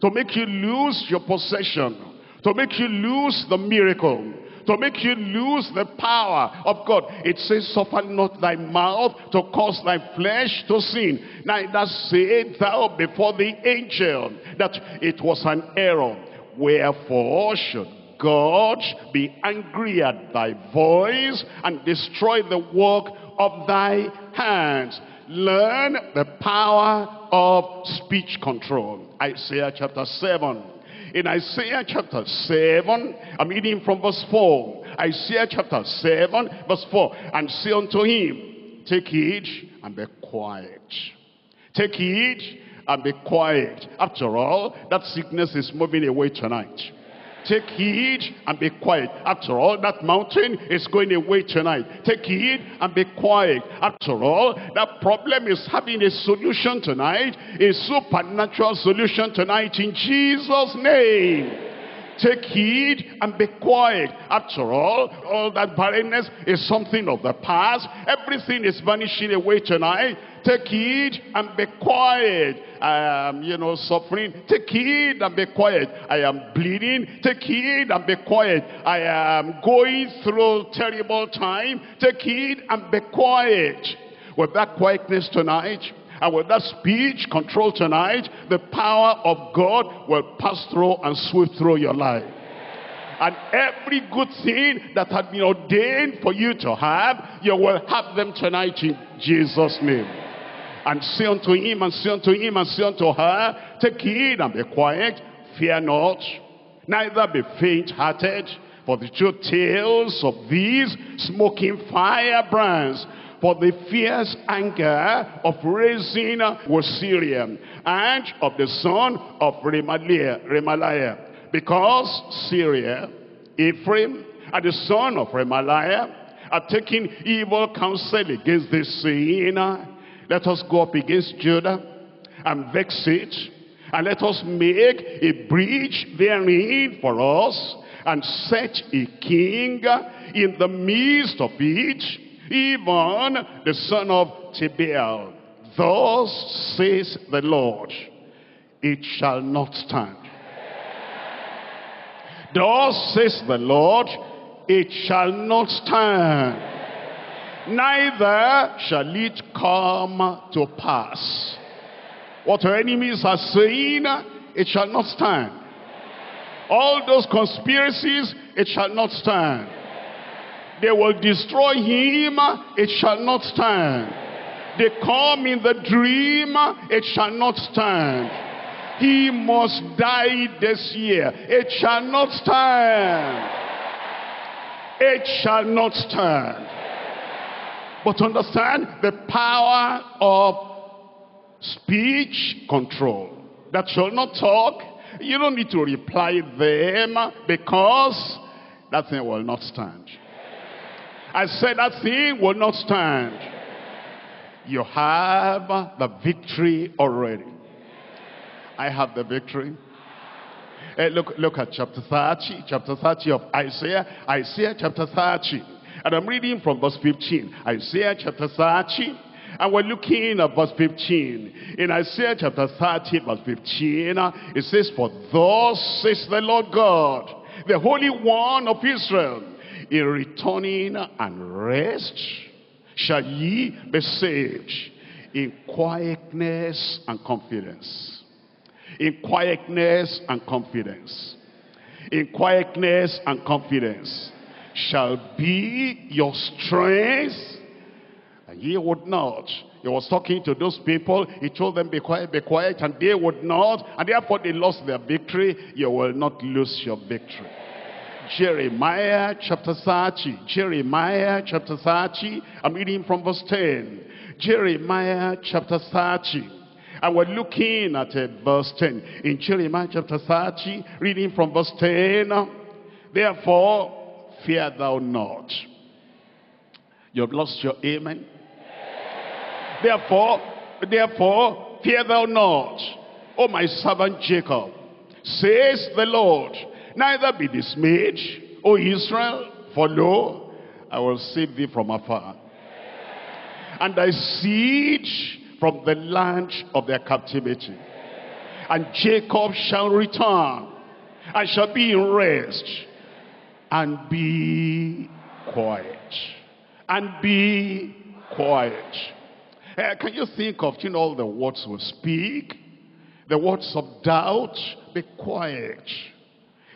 to make you lose your possession, to make you lose the miracle, to make you lose the power of God. It says, suffer not thy mouth to cause thy flesh to sin. Neither say thou before the angel that it was an error. Wherefore should God be angry at thy voice and destroy the work of thy hands. Learn the power of speech control. Isaiah chapter 7. In Isaiah chapter 7, I'm reading from verse 4. Isaiah chapter 7, verse 4. And say unto him, Take heed and be quiet. Take heed and be quiet. After all, that sickness is moving away tonight. Take heed and be quiet. After all, that mountain is going away tonight. Take heed and be quiet. After all, that problem is having a solution tonight. A supernatural solution tonight in Jesus' name. Take heed and be quiet. After all, all that barrenness is something of the past. Everything is vanishing away tonight. Take heed and be quiet. I am, you know, suffering. Take heed and be quiet. I am bleeding. Take heed and be quiet. I am going through terrible time. Take heed and be quiet. With that quietness tonight, and with that speech control tonight, the power of God will pass through and sweep through your life. And every good thing that had been ordained for you to have, you will have them tonight in Jesus' name. And say unto him, and say unto him, and say unto her, Take heed and be quiet, fear not, neither be faint-hearted, for the two tails of these smoking firebrands for the fierce anger of Rezin was Syria and of the son of Remaliah, Remaliah. Because Syria, Ephraim, and the son of Remaliah are taking evil counsel against this saying, let us go up against Judah and vex it, and let us make a breach therein for us, and set a king in the midst of it, even the son of Tabeal. Thus says the Lord, it shall not stand. Thus says the Lord, it shall not stand. Neither shall it come to pass. What our enemies are saying, it shall not stand. All those conspiracies, it shall not stand. They will destroy him, it shall not stand. They come in the dream, it shall not stand. He must die this year. It shall not stand. It shall not stand. But understand the power of speech control. That shall not talk. You don't need to reply them because that thing will not stand. I said that thing will not stand. You have the victory already. I have the victory. Hey, look, look at chapter 30, chapter 30 of Isaiah. Isaiah chapter 30. And I'm reading from verse 15. Isaiah chapter 30. And we're looking at verse 15. In Isaiah chapter 30, verse 15, it says, For thus says the Lord God, the Holy One of Israel, in returning and rest shall ye be saved in quietness and confidence. In quietness and confidence. In quietness and confidence shall be your strength. And ye would not. He was talking to those people. He told them, be quiet, be quiet. And they would not. And therefore they lost their victory. You will not lose your victory. Jeremiah chapter 30. Jeremiah chapter 30. I'm reading from verse 10. Jeremiah chapter 30. And we're looking at uh, verse 10. In Jeremiah chapter 30, reading from verse 10. Therefore, fear thou not. You have lost your amen. Therefore, therefore, fear thou not. O my servant Jacob, says the Lord, Neither be dismayed, O Israel, for lo, I will save thee from afar. And thy seed from the land of their captivity. And Jacob shall return, and shall be in rest, and be quiet. And be quiet. Uh, can you think of you know, all the words we speak? The words of doubt, be quiet.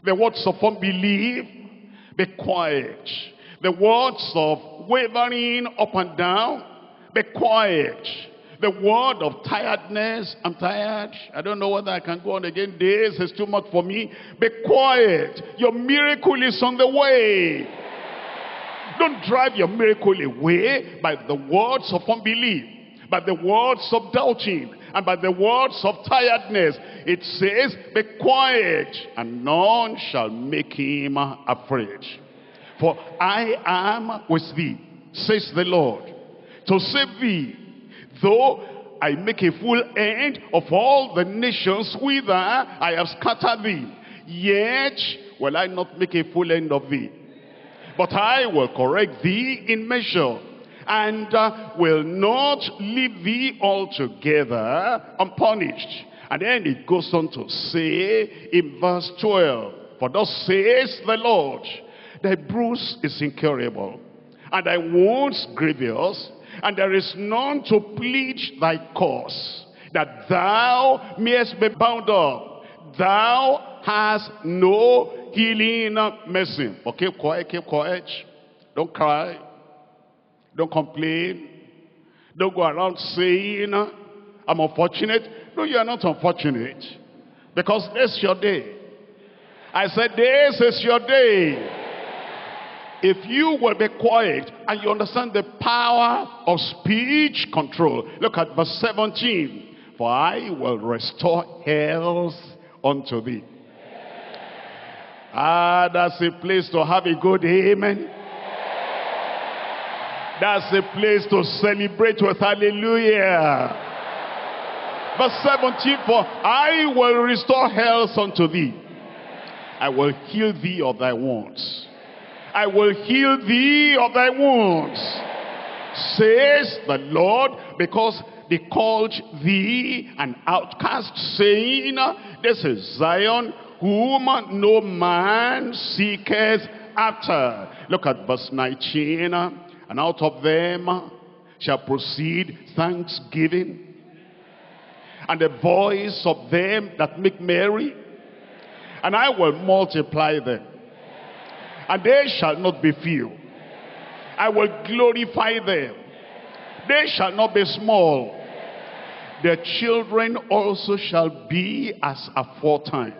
The words of unbelief, be quiet. The words of wavering up and down, be quiet. The word of tiredness, I'm tired. I don't know whether I can go on again. This is too much for me. Be quiet. Your miracle is on the way. Don't drive your miracle away by the words of unbelief, by the words of doubting, and by the words of tiredness. It says, be quiet, and none shall make him afraid. For I am with thee, says the Lord, to save thee, though I make a full end of all the nations whither I have scattered thee. Yet will I not make a full end of thee. But I will correct thee in measure, and uh, will not leave thee altogether unpunished. And then it goes on to say in verse 12, For thus says the Lord, Thy bruise is incurable, and thy wounds grievous, and there is none to plead thy cause, that thou mayest be bound up. Thou hast no healing medicine. But keep quiet, keep quiet. Don't cry. Don't complain. Don't go around saying, I'm unfortunate. No, you are not unfortunate. Because this is your day. I said, this is your day. If you will be quiet and you understand the power of speech control. Look at verse 17. For I will restore health unto thee. Ah, that's a place to have a good amen. That's a place to celebrate with hallelujah. Verse 17, for I will restore health unto thee. I will heal thee of thy wounds. I will heal thee of thy wounds, says the Lord, because they called thee an outcast, saying, This is Zion, whom no man seeketh after. Look at verse 19. And out of them shall proceed thanksgiving, and the voice of them that make merry, and I will multiply them and they shall not be few. I will glorify them. They shall not be small. Their children also shall be as aforetime.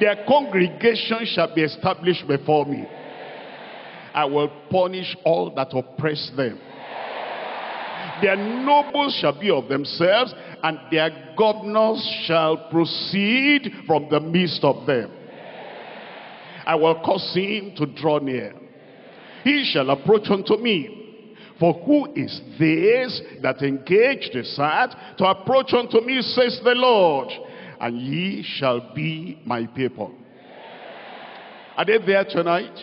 Their congregation shall be established before me. I will punish all that oppress them. Their nobles shall be of themselves, and their governors shall proceed from the midst of them. I will cause him to draw near. He shall approach unto me. For who is this that engaged the sad to approach unto me, says the Lord, and ye shall be my people. Are they there tonight?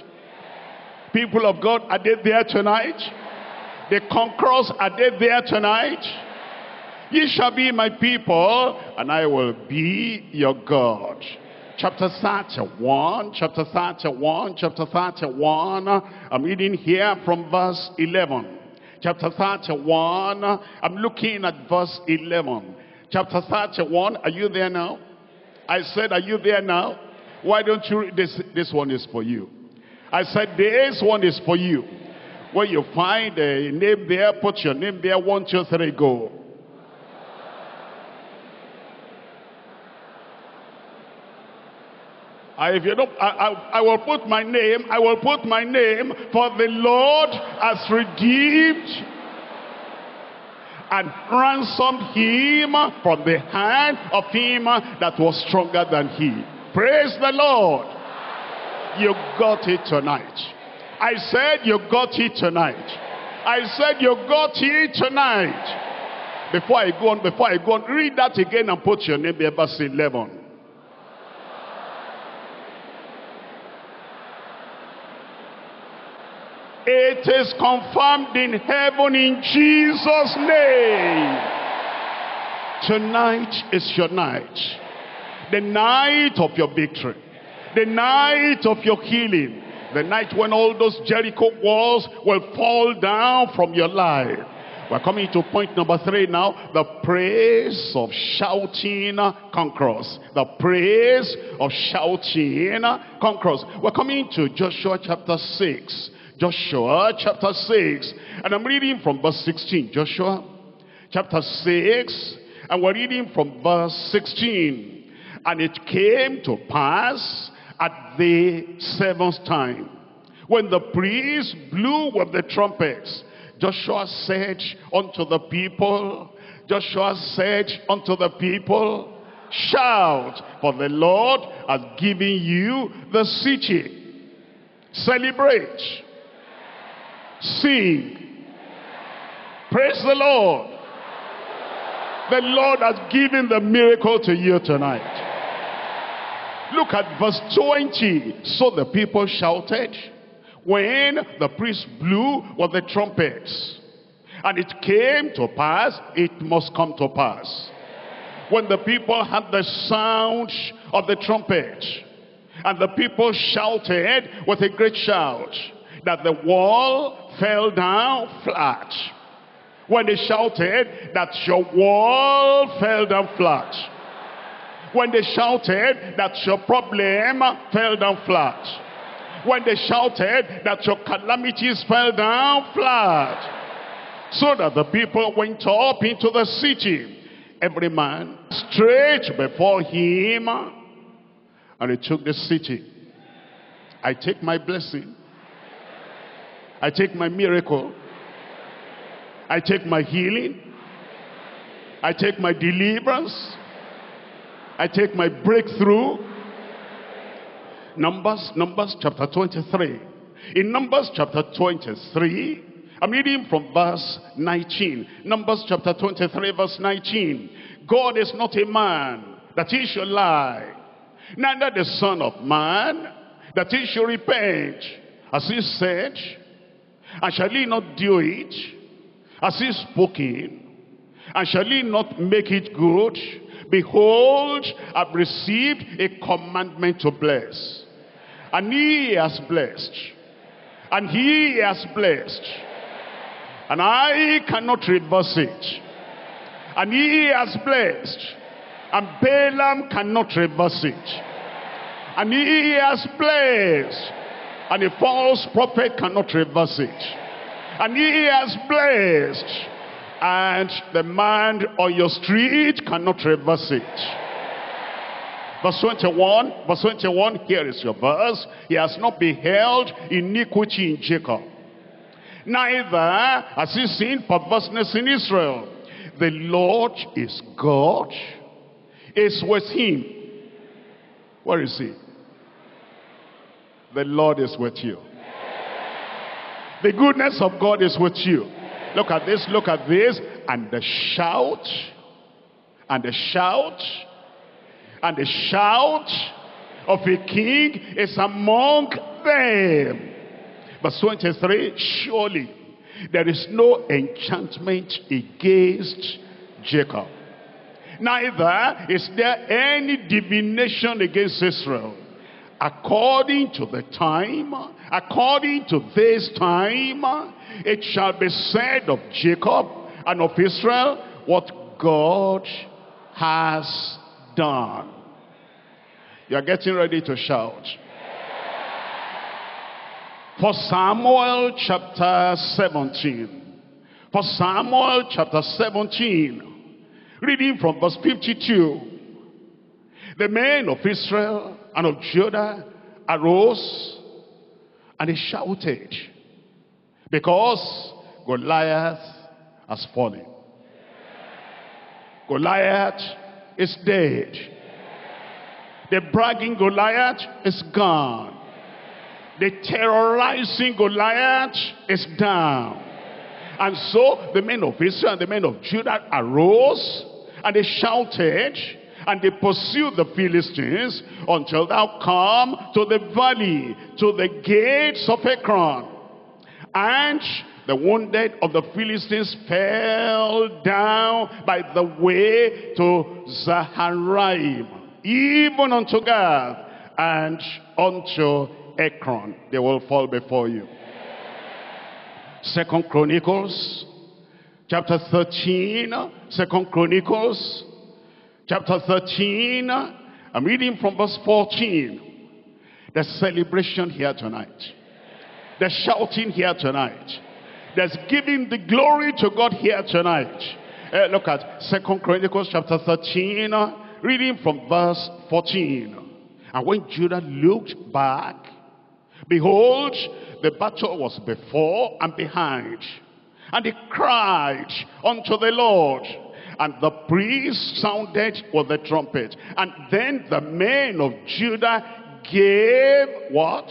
People of God, are they there tonight? The conquerors, are they there tonight? Ye shall be my people, and I will be your God chapter 31, chapter 31, chapter 31. I'm reading here from verse 11. Chapter 31, I'm looking at verse 11. Chapter 31, are you there now? I said, are you there now? Why don't you this? This one is for you. I said, this one is for you. Where you find a name there, put your name there, one, two, three, go. I, if you don't, I, I, I will put my name, I will put my name, for the Lord has redeemed and ransomed him from the hand of him that was stronger than he. Praise the Lord. You got it tonight. I said you got it tonight. I said you got it tonight. Before I go on, before I go on, read that again and put your name there, verse 11. It is confirmed in heaven in Jesus' name. Tonight is your night. The night of your victory. The night of your healing. The night when all those Jericho walls will fall down from your life. We're coming to point number three now. The praise of shouting conquerors. The praise of shouting conquerors. We're coming to Joshua chapter 6. Joshua chapter 6. And I'm reading from verse 16. Joshua chapter 6. And we're reading from verse 16. And it came to pass at the seventh time, when the priests blew with the trumpets, Joshua said unto the people, Joshua said unto the people, Shout, for the Lord has given you the city. Celebrate Sing. Praise the Lord. The Lord has given the miracle to you tonight. Look at verse 20. So the people shouted when the priest blew with the trumpets. And it came to pass, it must come to pass. When the people had the sound of the trumpet, and the people shouted with a great shout, that the wall fell down flat. When they shouted that your wall fell down flat. When they shouted that your problem fell down flat when they shouted that your calamities fell down flat. So that the people went up into the city, every man straight before him, and he took the city. I take my blessing. I take my miracle. I take my healing. I take my deliverance. I take my breakthrough. Numbers, Numbers chapter 23. In Numbers chapter 23, I'm reading from verse 19. Numbers chapter 23 verse 19. God is not a man that he should lie. Neither the son of man that he should repent. As he said, and shall he not do it? As he spoken, and shall he not make it good? Behold, I've received a commandment to bless. And he has blessed. And he has blessed. And I cannot reverse it. And he has blessed. And Balaam cannot reverse it. And he has blessed. And a false prophet cannot reverse it. And he has blessed. And the man on your street cannot reverse it. Verse 21, verse 21, here is your verse. He has not beheld iniquity in Jacob. Neither has he seen perverseness in Israel. The Lord is God, is with him. Where is he? The Lord is with you. The goodness of God is with you. Look at this, look at this. And the shout, and the shout and the shout of a king is among them. Verse 23, surely there is no enchantment against Jacob. Neither is there any divination against Israel. According to the time, according to this time, it shall be said of Jacob and of Israel what God has done. You are getting ready to shout. For Samuel chapter 17. For Samuel chapter 17. Reading from verse 52. The men of Israel and of Judah arose and they shouted because Goliath has fallen. Goliath is dead. The bragging Goliath is gone. The terrorizing Goliath is down. And so the men of Israel and the men of Judah arose and they shouted and they pursued the Philistines until thou come to the valley, to the gates of Ekron. And the wounded of the Philistines fell down by the way to Shaaraim, even unto Gath and unto Ekron. They will fall before you. Second Chronicles, chapter 13. Second Chronicles, chapter 13. I'm reading from verse 14. The celebration here tonight. The shouting here tonight that's giving the glory to God here tonight. Uh, look at Second Chronicles chapter 13, uh, reading from verse 14. And when Judah looked back, behold, the battle was before and behind. And he cried unto the Lord. And the priest sounded with the trumpet. And then the men of Judah gave what?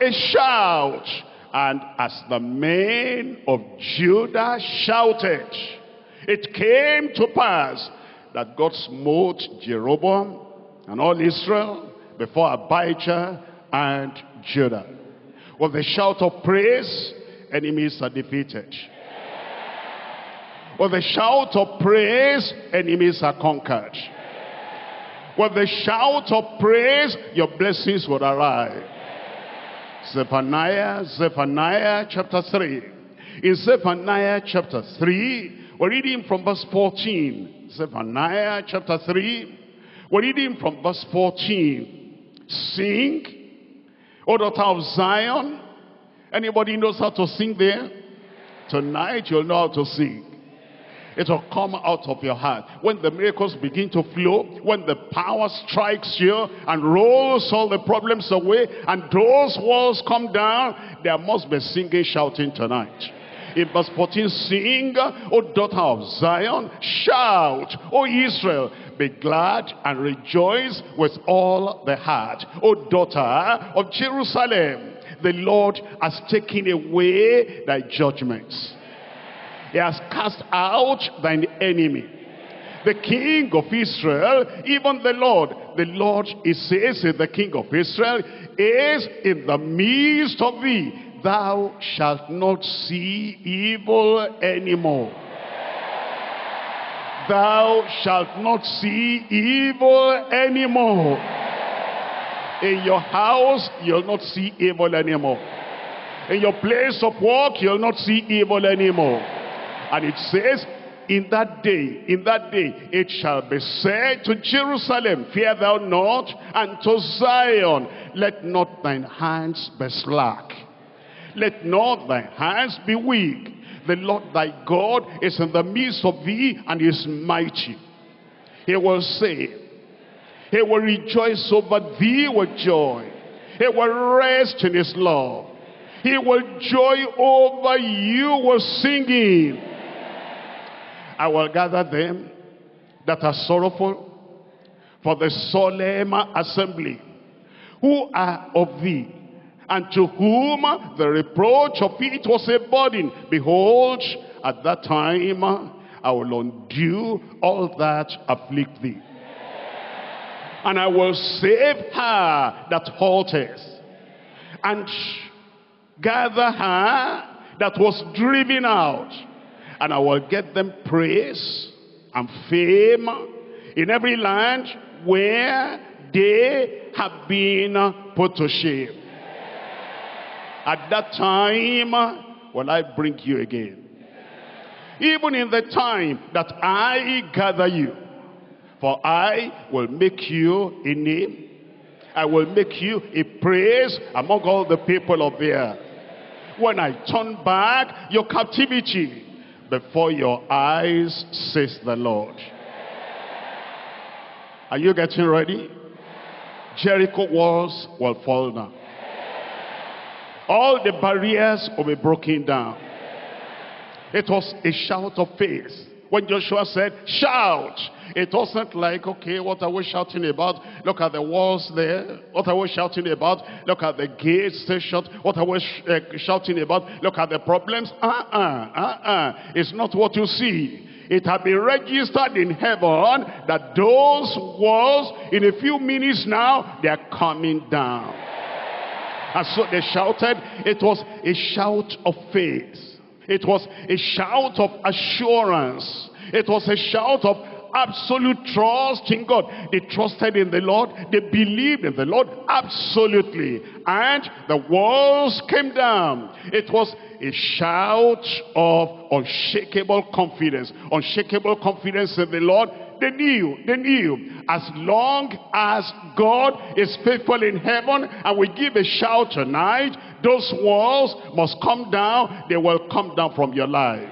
A shout and as the men of Judah shouted, it came to pass that God smote Jeroboam and all Israel before Abijah and Judah. With the shout of praise, enemies are defeated. With the shout of praise, enemies are conquered. With the shout of praise, your blessings will arrive. Zephaniah, Zephaniah chapter 3. In Zephaniah chapter 3, we're reading from verse 14. Zephaniah chapter 3, we're reading from verse 14. Sing, O daughter of Zion. Anybody knows how to sing there? Tonight you'll know how to sing. It will come out of your heart. When the miracles begin to flow, when the power strikes you and rolls all the problems away and those walls come down, there must be singing, shouting tonight. In verse 14, sing, O daughter of Zion, shout, O Israel, be glad and rejoice with all the heart. O daughter of Jerusalem, the Lord has taken away thy judgments. He has cast out thine enemy. The king of Israel, even the Lord, the Lord, he says, the king of Israel, is in the midst of thee. Thou shalt not see evil anymore. Thou shalt not see evil anymore. In your house, you'll not see evil anymore. In your place of work, you'll not see evil anymore. And it says, in that day, in that day, it shall be said to Jerusalem, fear thou not, and to Zion, let not thine hands be slack. Let not thy hands be weak. The Lord thy God is in the midst of thee and is mighty. He will say, he will rejoice over thee with joy. He will rest in his love. He will joy over you with singing. I will gather them that are sorrowful for the solemn assembly, who are of thee, and to whom the reproach of it was a burden. Behold, at that time I will undo all that afflict thee. And I will save her that halteth, and gather her that was driven out and I will get them praise and fame in every land where they have been put to shame. At that time will I bring you again. Even in the time that I gather you, for I will make you a name. I will make you a praise among all the people of the earth. When I turn back your captivity, before your eyes, says the Lord. Are you getting ready? Jericho walls will fall down. All the barriers will be broken down. It was a shout of faith. When Joshua said, shout, it wasn't like, okay, what are we shouting about? Look at the walls there. What are we shouting about? Look at the gates they shut. What are we sh uh, shouting about? Look at the problems. Uh-uh, uh-uh. It's not what you see. It had been registered in heaven that those walls, in a few minutes now, they are coming down. And so they shouted. It was a shout of faith. It was a shout of assurance. It was a shout of absolute trust in God. They trusted in the Lord. They believed in the Lord absolutely. And the walls came down. It was a shout of unshakable confidence. Unshakable confidence in the Lord. They knew, they knew, as long as God is faithful in heaven and we give a shout tonight, those walls must come down. They will come down from your life.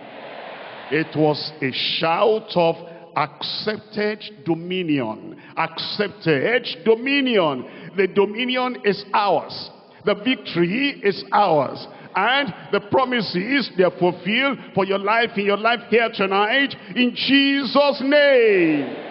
It was a shout of accepted dominion. Accepted dominion. The dominion is ours. The victory is ours. And the promises, they are fulfilled for your life, in your life here tonight, in Jesus' name.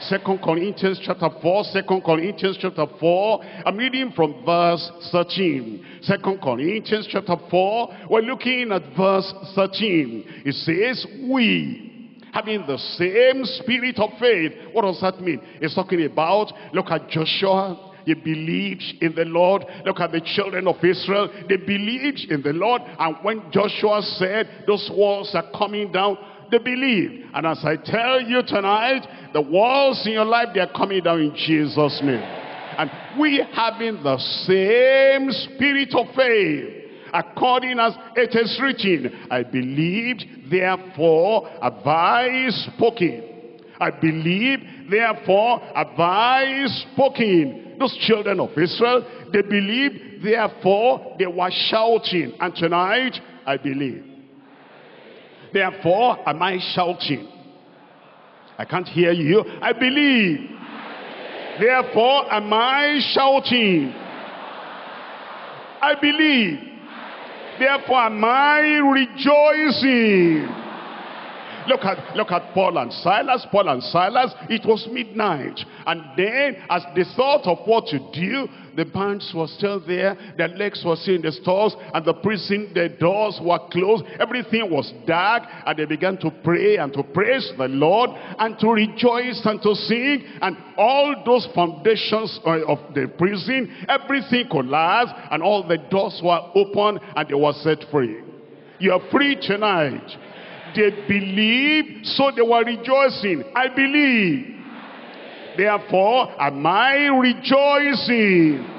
Second Corinthians chapter four. 4, Second Corinthians chapter 4. I'm reading from verse 13. Second Corinthians chapter 4, we're looking at verse 13. It says, we having the same spirit of faith. What does that mean? It's talking about, look at Joshua He believed in the Lord. Look at the children of Israel. They believed in the Lord. And when Joshua said, those walls are coming down, they believed. And as I tell you tonight, the walls in your life, they are coming down in Jesus' name. And we having the same spirit of faith according as it is written, I believed, therefore have I spoken. I believe, therefore have I spoken. Those children of Israel, they believed, therefore they were shouting. And tonight, I believe. Therefore am I shouting. I can't hear you. I believe. Therefore am I shouting. I believe. Therefore am I rejoicing. Look at, look at Paul and Silas. Paul and Silas, it was midnight. And then, as they thought of what to do, the bands were still there. Their legs were still in the stores. And the prison, the doors were closed. Everything was dark. And they began to pray and to praise the Lord and to rejoice and to sing. And all those foundations uh, of the prison, everything collapsed. And all the doors were open and they were set free. You are free tonight. They believed, so they were rejoicing. I believe. Therefore, am I rejoicing?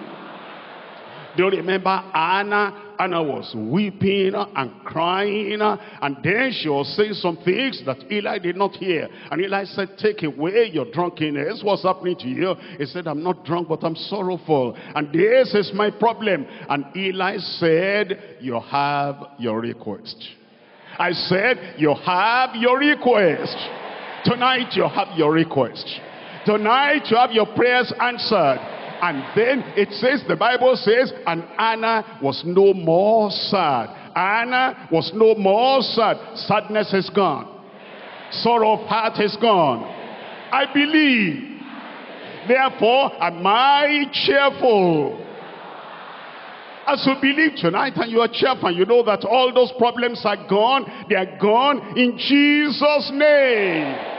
Do you remember Anna? Anna was weeping and crying. And then she was saying some things that Eli did not hear. And Eli said, take away your drunkenness. What's happening to you? He said, I'm not drunk, but I'm sorrowful. And this is my problem. And Eli said, you have your request. I said, you have your request. Tonight you have your request. Tonight you have your prayers answered. And then it says, the Bible says, and Anna was no more sad. Anna was no more sad. Sadness is gone. Sorrow of heart is gone. I believe. Therefore, am I cheerful? As you believe tonight and you are cheerful and you know that all those problems are gone, they are gone in Jesus' name.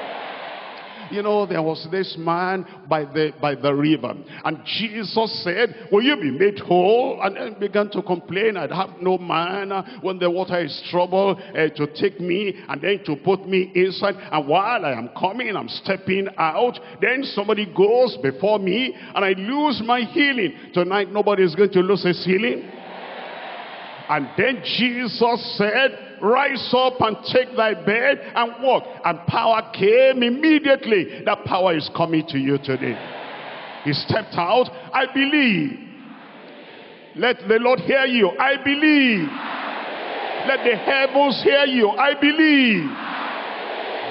You know, there was this man by the, by the river. And Jesus said, will you be made whole? And then began to complain, I'd have no man when the water is trouble uh, to take me and then to put me inside. And while I am coming, I'm stepping out. Then somebody goes before me and I lose my healing. Tonight, nobody is going to lose his healing. And then Jesus said, rise up and take thy bed and walk. And power came immediately. That power is coming to you today. He stepped out. I believe. Let the Lord hear you. I believe. Let the heavens hear you. I believe.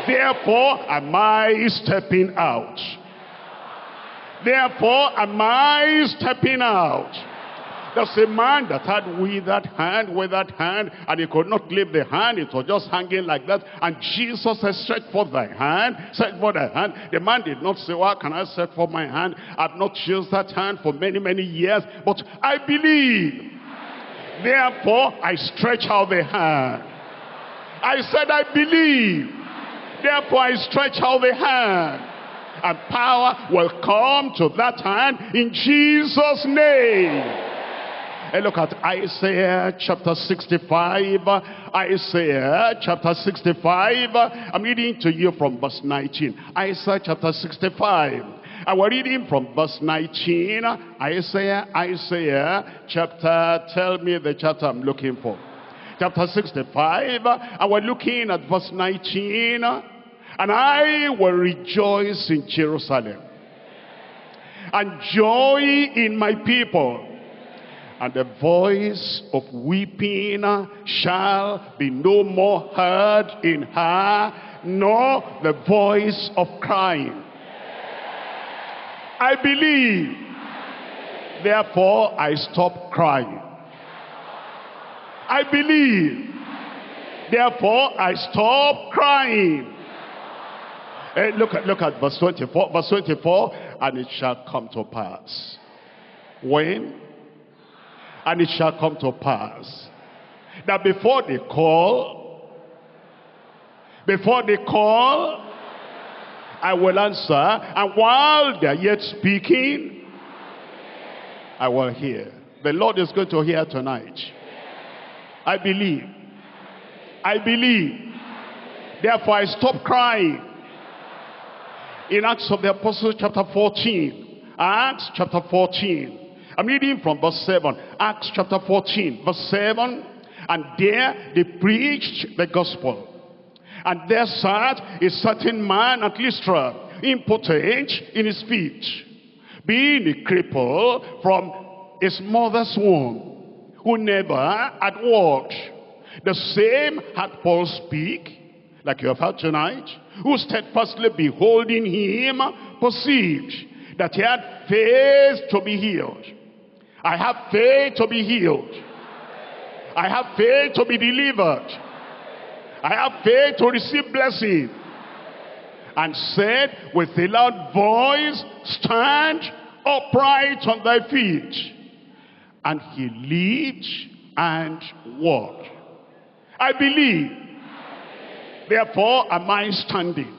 Therefore am I stepping out. Therefore am I stepping out. There's a man that had withered hand, withered hand, and he could not lift the hand. It was just hanging like that. And Jesus said, stretch forth thy hand, stretch forth thy hand. The man did not say, well, can I stretch forth my hand? I've not used that hand for many, many years, but I believe. Therefore, I stretch out the hand. I said, I believe. Therefore, I stretch out the hand. And power will come to that hand in Jesus' name. And look at Isaiah chapter 65. Isaiah chapter 65. I'm reading to you from verse 19. Isaiah chapter 65. And we're reading from verse 19. Isaiah, Isaiah chapter, tell me the chapter I'm looking for. Chapter 65. And we're looking at verse 19. And I will rejoice in Jerusalem. And joy in my people and the voice of weeping shall be no more heard in her, nor the voice of crying. I believe, therefore I stop crying. I believe, therefore I stop crying. Hey, look at look at verse 24, verse 24, and it shall come to pass. When and it shall come to pass that before they call, before they call, I will answer. And while they are yet speaking, I will hear. The Lord is going to hear tonight. I believe. I believe. Therefore I stop crying. In Acts of the Apostles chapter 14. Acts chapter 14. I'm reading from verse 7. Acts chapter 14 verse 7. And there they preached the gospel. And there sat a certain man at Lystra, impotent in his feet, being a cripple from his mother's womb, who never had walked. The same had Paul speak, like you have heard tonight, who steadfastly beholding him perceived that he had faith to be healed. I have faith to be healed. I have faith to be delivered. I have faith to receive blessing. And said with a loud voice, stand upright on thy feet. And he lived and walked. I believe. Therefore am I standing.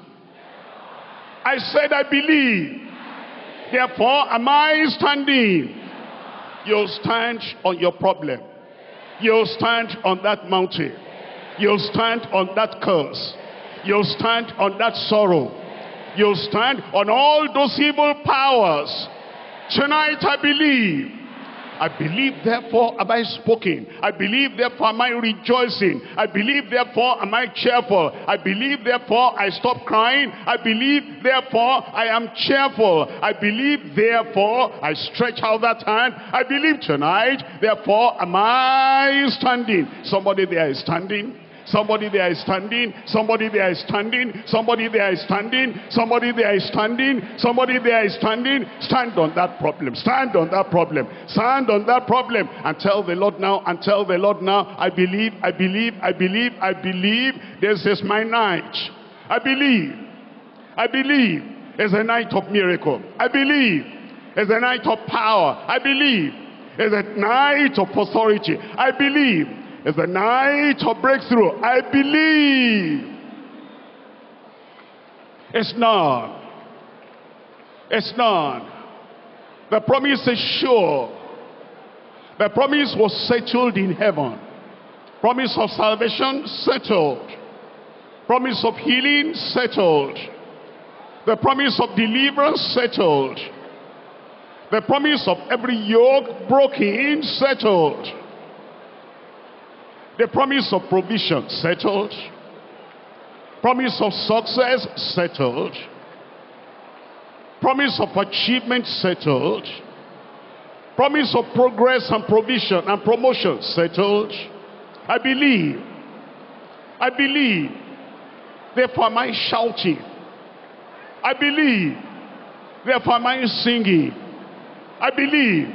I said I believe. Therefore am I standing. You'll stand on your problem. You'll stand on that mountain. You'll stand on that curse. You'll stand on that sorrow. You'll stand on all those evil powers. Tonight I believe I believe, therefore, am I spoken. I believe, therefore, am I rejoicing. I believe, therefore, am I cheerful. I believe, therefore, I stop crying. I believe, therefore, I am cheerful. I believe, therefore, I stretch out that hand. I believe tonight, therefore, am I standing. Somebody there is standing. Somebody there is standing. Somebody there is standing. Somebody there is standing. Somebody there is standing. Somebody there is standing. Stand on that problem. Stand on that problem. Stand on that problem. And tell the Lord now. And tell the Lord now. I believe. I believe. I believe. I believe. This is my night. I believe. I believe. It's a night of miracle. I believe. It's a night of power. I believe. It's a night of authority. I believe. It's the night of breakthrough. I believe. It's none. It's none. The promise is sure. The promise was settled in heaven. Promise of salvation settled. Promise of healing settled. The promise of deliverance settled. The promise of every yoke broken settled. The promise of provision settled. Promise of success settled. Promise of achievement settled. Promise of progress and provision and promotion settled. I believe. I believe. Therefore am I shouting. I believe. Therefore am I singing. I believe.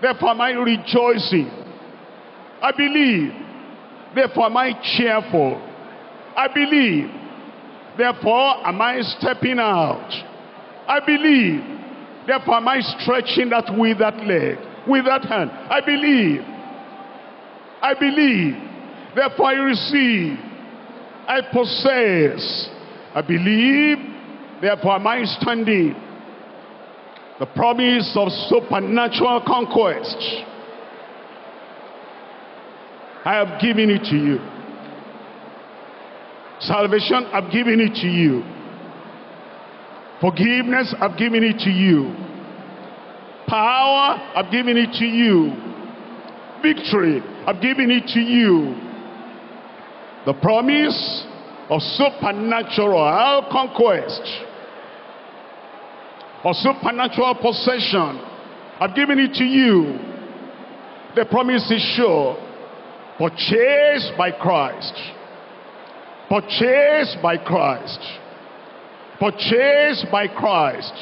Therefore am I rejoicing. I believe. Therefore am I cheerful. I believe. Therefore am I stepping out. I believe. Therefore am I stretching that with that leg, with that hand. I believe. I believe. Therefore I receive. I possess. I believe. Therefore am I standing. The promise of supernatural conquest I have given it to you. Salvation, I've given it to you. Forgiveness, I've given it to you. Power, I've given it to you. Victory, I've given it to you. The promise of supernatural conquest or supernatural possession, I've given it to you. The promise is sure Purchased by Christ. Purchased by Christ. Purchased by Christ.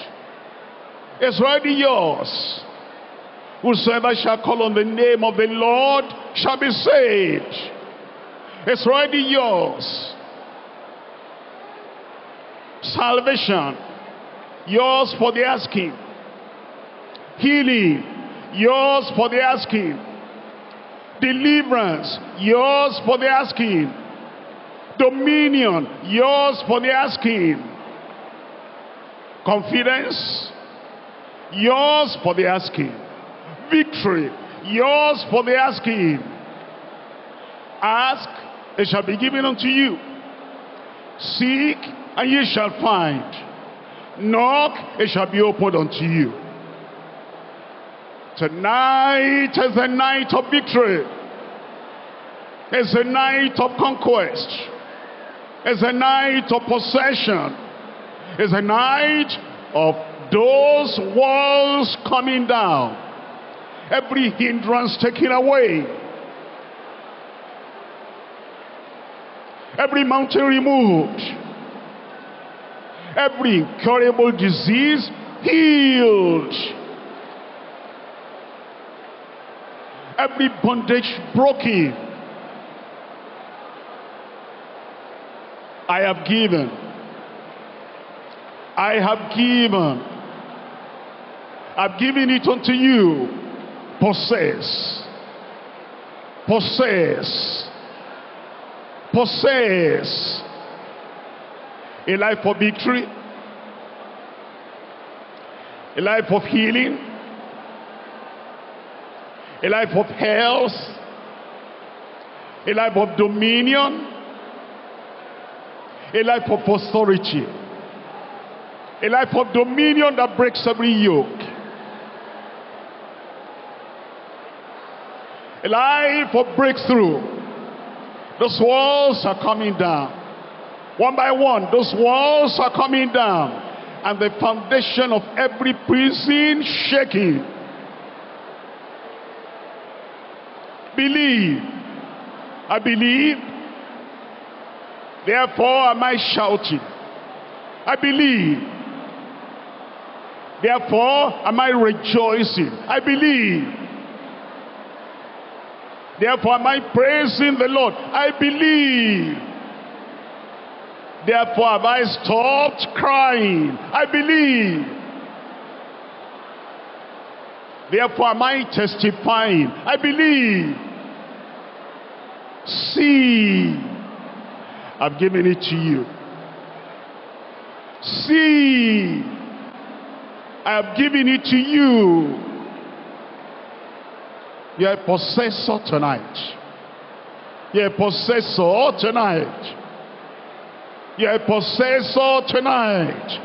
It's already yours. Whosoever shall call on the name of the Lord shall be saved. It's already yours. Salvation, yours for the asking. Healing, yours for the asking. Deliverance, yours for the asking. Dominion, yours for the asking. Confidence, yours for the asking. Victory. Yours for the asking. Ask, it shall be given unto you. Seek, and ye shall find. Knock, it shall be opened unto you. Tonight is the night of victory. It's a night of conquest. It's a night of possession. It's a night of those walls coming down. Every hindrance taken away. Every mountain removed. Every incurable disease healed. Every bondage broken. I have given. I have given. I've given it unto you. Possess. Possess. Possess. A life of victory. A life of healing. A life of health. A life of dominion. A life of authority. A life of dominion that breaks every yoke. A life of breakthrough. Those walls are coming down. One by one, those walls are coming down. And the foundation of every prison shaking. Believe. I believe. Therefore am I shouting. I believe. Therefore am I rejoicing. I believe. Therefore am I praising the Lord. I believe. Therefore have I stopped crying. I believe. Therefore am I testifying. I believe. See, I've given it to you. See, I have given it to you. You're a possessor tonight. You're a possessor tonight. You're a possessor tonight.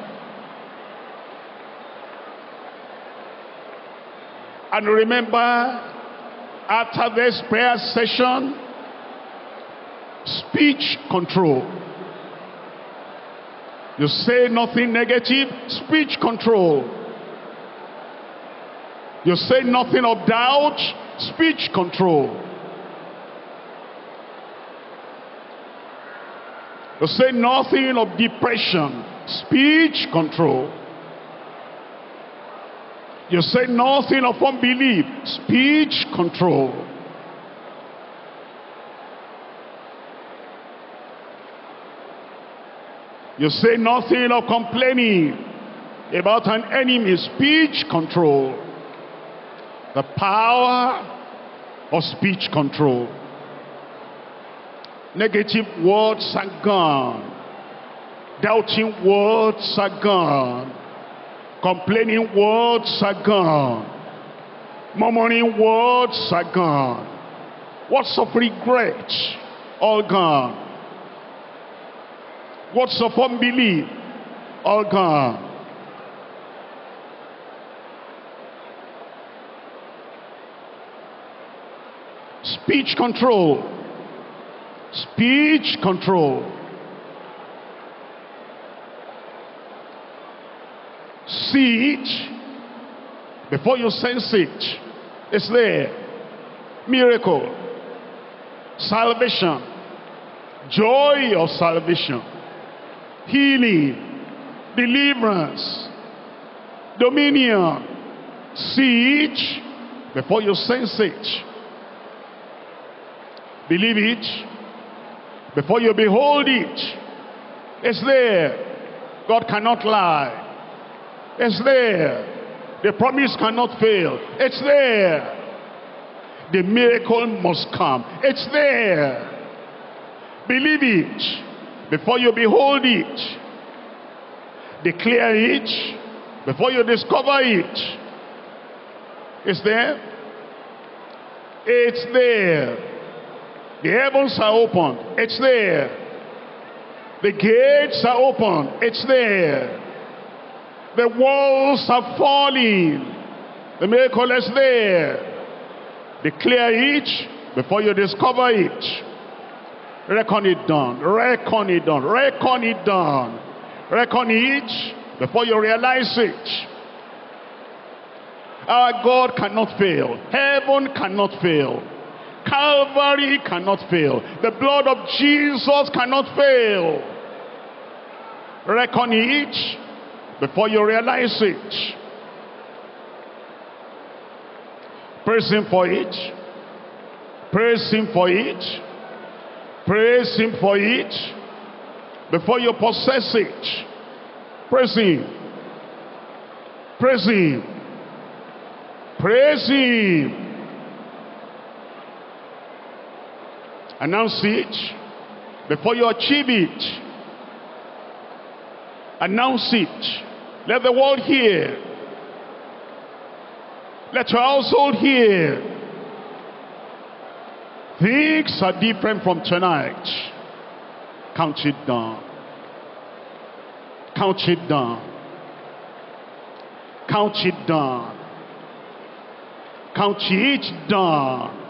And remember, after this prayer session, speech control. You say nothing negative, speech control. You say nothing of doubt, speech control. You say nothing of depression, speech control. You say nothing of unbelief, speech control. You say nothing of complaining about an enemy, speech control. The power of speech control. Negative words are gone. Doubting words are gone. Complaining words are gone. Murmuring words are gone. Words of regret, all gone. Words of unbelief, all gone. Speech control. Speech control. See it before you sense it. It's there. Miracle. Salvation. Joy of salvation. Healing. Deliverance. Dominion. See it before you sense it. Believe it before you behold it. It's there. God cannot lie. It's there. The promise cannot fail. It's there. The miracle must come. It's there. Believe it before you behold it. Declare it before you discover it. It's there. It's there. The heavens are open. It's there. The gates are open. It's there. The walls are falling. The miracle is there. Declare it before you discover it. Reckon it done. Reckon it done. Reckon it done. Reckon it before you realize it. Our God cannot fail. Heaven cannot fail. Calvary cannot fail. The blood of Jesus cannot fail. Reckon it before you realize it. Praise him for it. Praise him for it. Praise him for it. Before you possess it. Praise him. Praise him. Praise him. Announce it before you achieve it. Announce it. Let the world hear. Let your household hear. Things are different from tonight. Count it down. Count it down. Count it down. Count it down.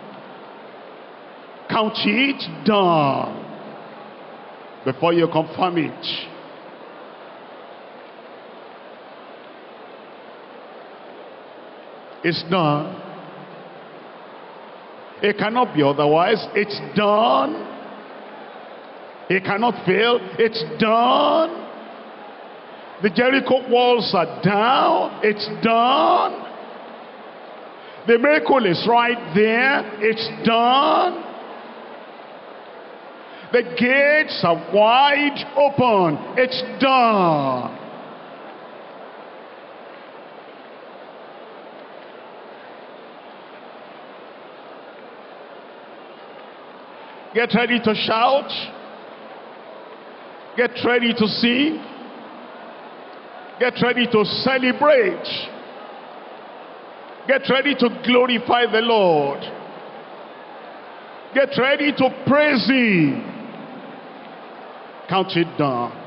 Count it down. Before you confirm it. It's done. It cannot be otherwise. It's done. It cannot fail. It's done. The Jericho walls are down. It's done. The miracle is right there. It's done. The gates are wide open. It's done. Get ready to shout. Get ready to sing. Get ready to celebrate. Get ready to glorify the Lord. Get ready to praise Him. Count it down.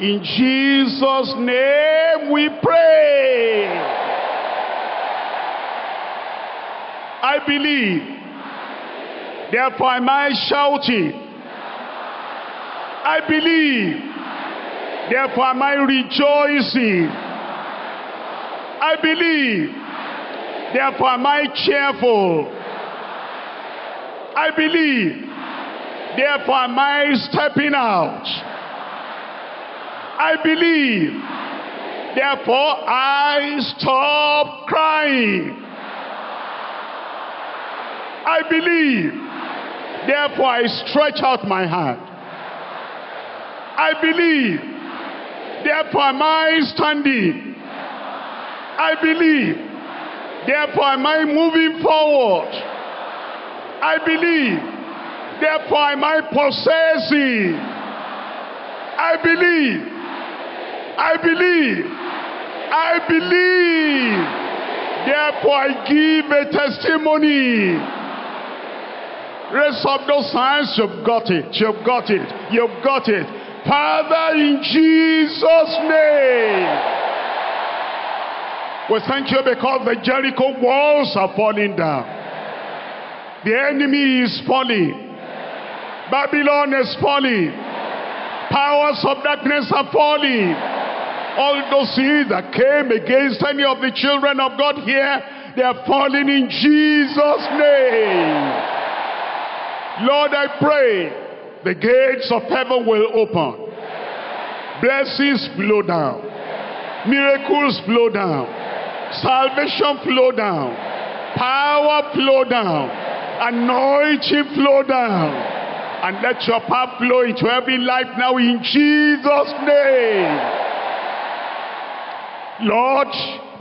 In Jesus' name we pray. I believe. Therefore am I shouting. I believe. Therefore am I rejoicing. I believe. Therefore am I cheerful. I believe. Therefore am I stepping out. I believe. Therefore, I stop crying. I believe. Therefore, I stretch out my hand. I believe. Therefore, am I standing? I believe. Therefore, am I moving forward? I believe. Therefore, am I possessing? I believe. I believe. I believe. Therefore, I give a testimony. Raise up those hands. You've got it. You've got it. You've got it. Father, in Jesus' name. We thank you because the Jericho walls are falling down. The enemy is falling. Babylon is falling. Powers of darkness are falling. All those things that came against any of the children of God here, they are falling in Jesus' name. Lord, I pray the gates of heaven will open. Blessings flow down. Miracles flow down. Salvation flow down. Power flow down. Anointing flow down. And let your power flow into every life now in Jesus' name. Lord,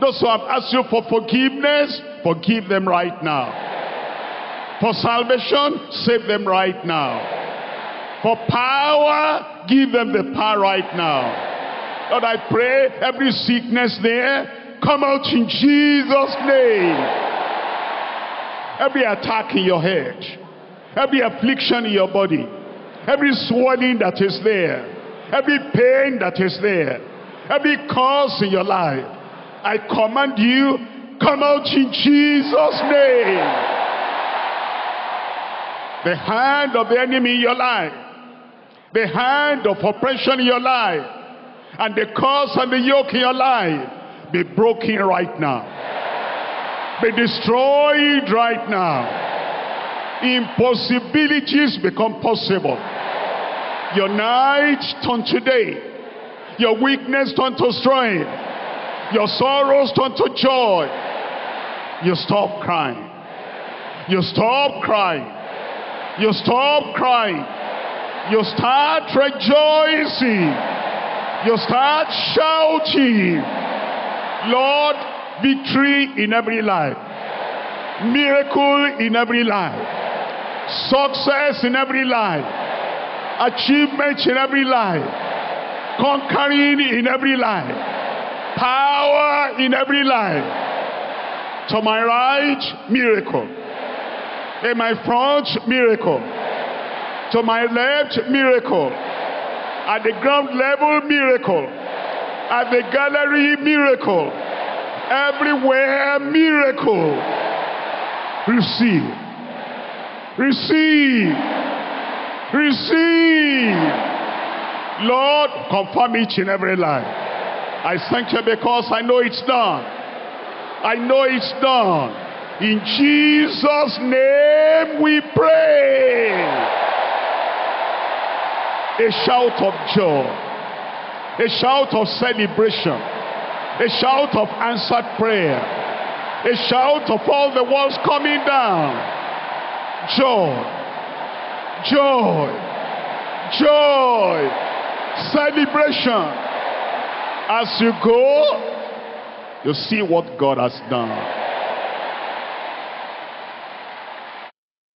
those who have asked you for forgiveness, forgive them right now. For salvation, save them right now. For power, give them the power right now. Lord, I pray every sickness there, come out in Jesus' name. Every attack in your head, every affliction in your body, every swelling that is there, every pain that is there, every cause in your life, I command you, come out in Jesus' name. The hand of the enemy in your life, the hand of oppression in your life, and the curse and the yoke in your life, be broken right now. Be destroyed right now. Impossibilities become possible. Your night turn today. Your weakness turn to strength. Your sorrows turn to joy. You stop crying. You stop crying. You stop crying. You start rejoicing. You start shouting. Lord, victory in every life. Miracle in every life. Success in every life. Achievement in every life. Conquering in every life. Power in every life. To my right, miracle. In my front, miracle. To my left, miracle. At the ground level, miracle. At the gallery, miracle. Everywhere, miracle. Receive. Receive. Receive. Lord, confirm each in every life. I thank you because I know it's done. I know it's done. In Jesus' name we pray. A shout of joy. A shout of celebration. A shout of answered prayer. A shout of all the walls coming down. Joy. Joy. Joy. Celebration. As you go, you see what God has done.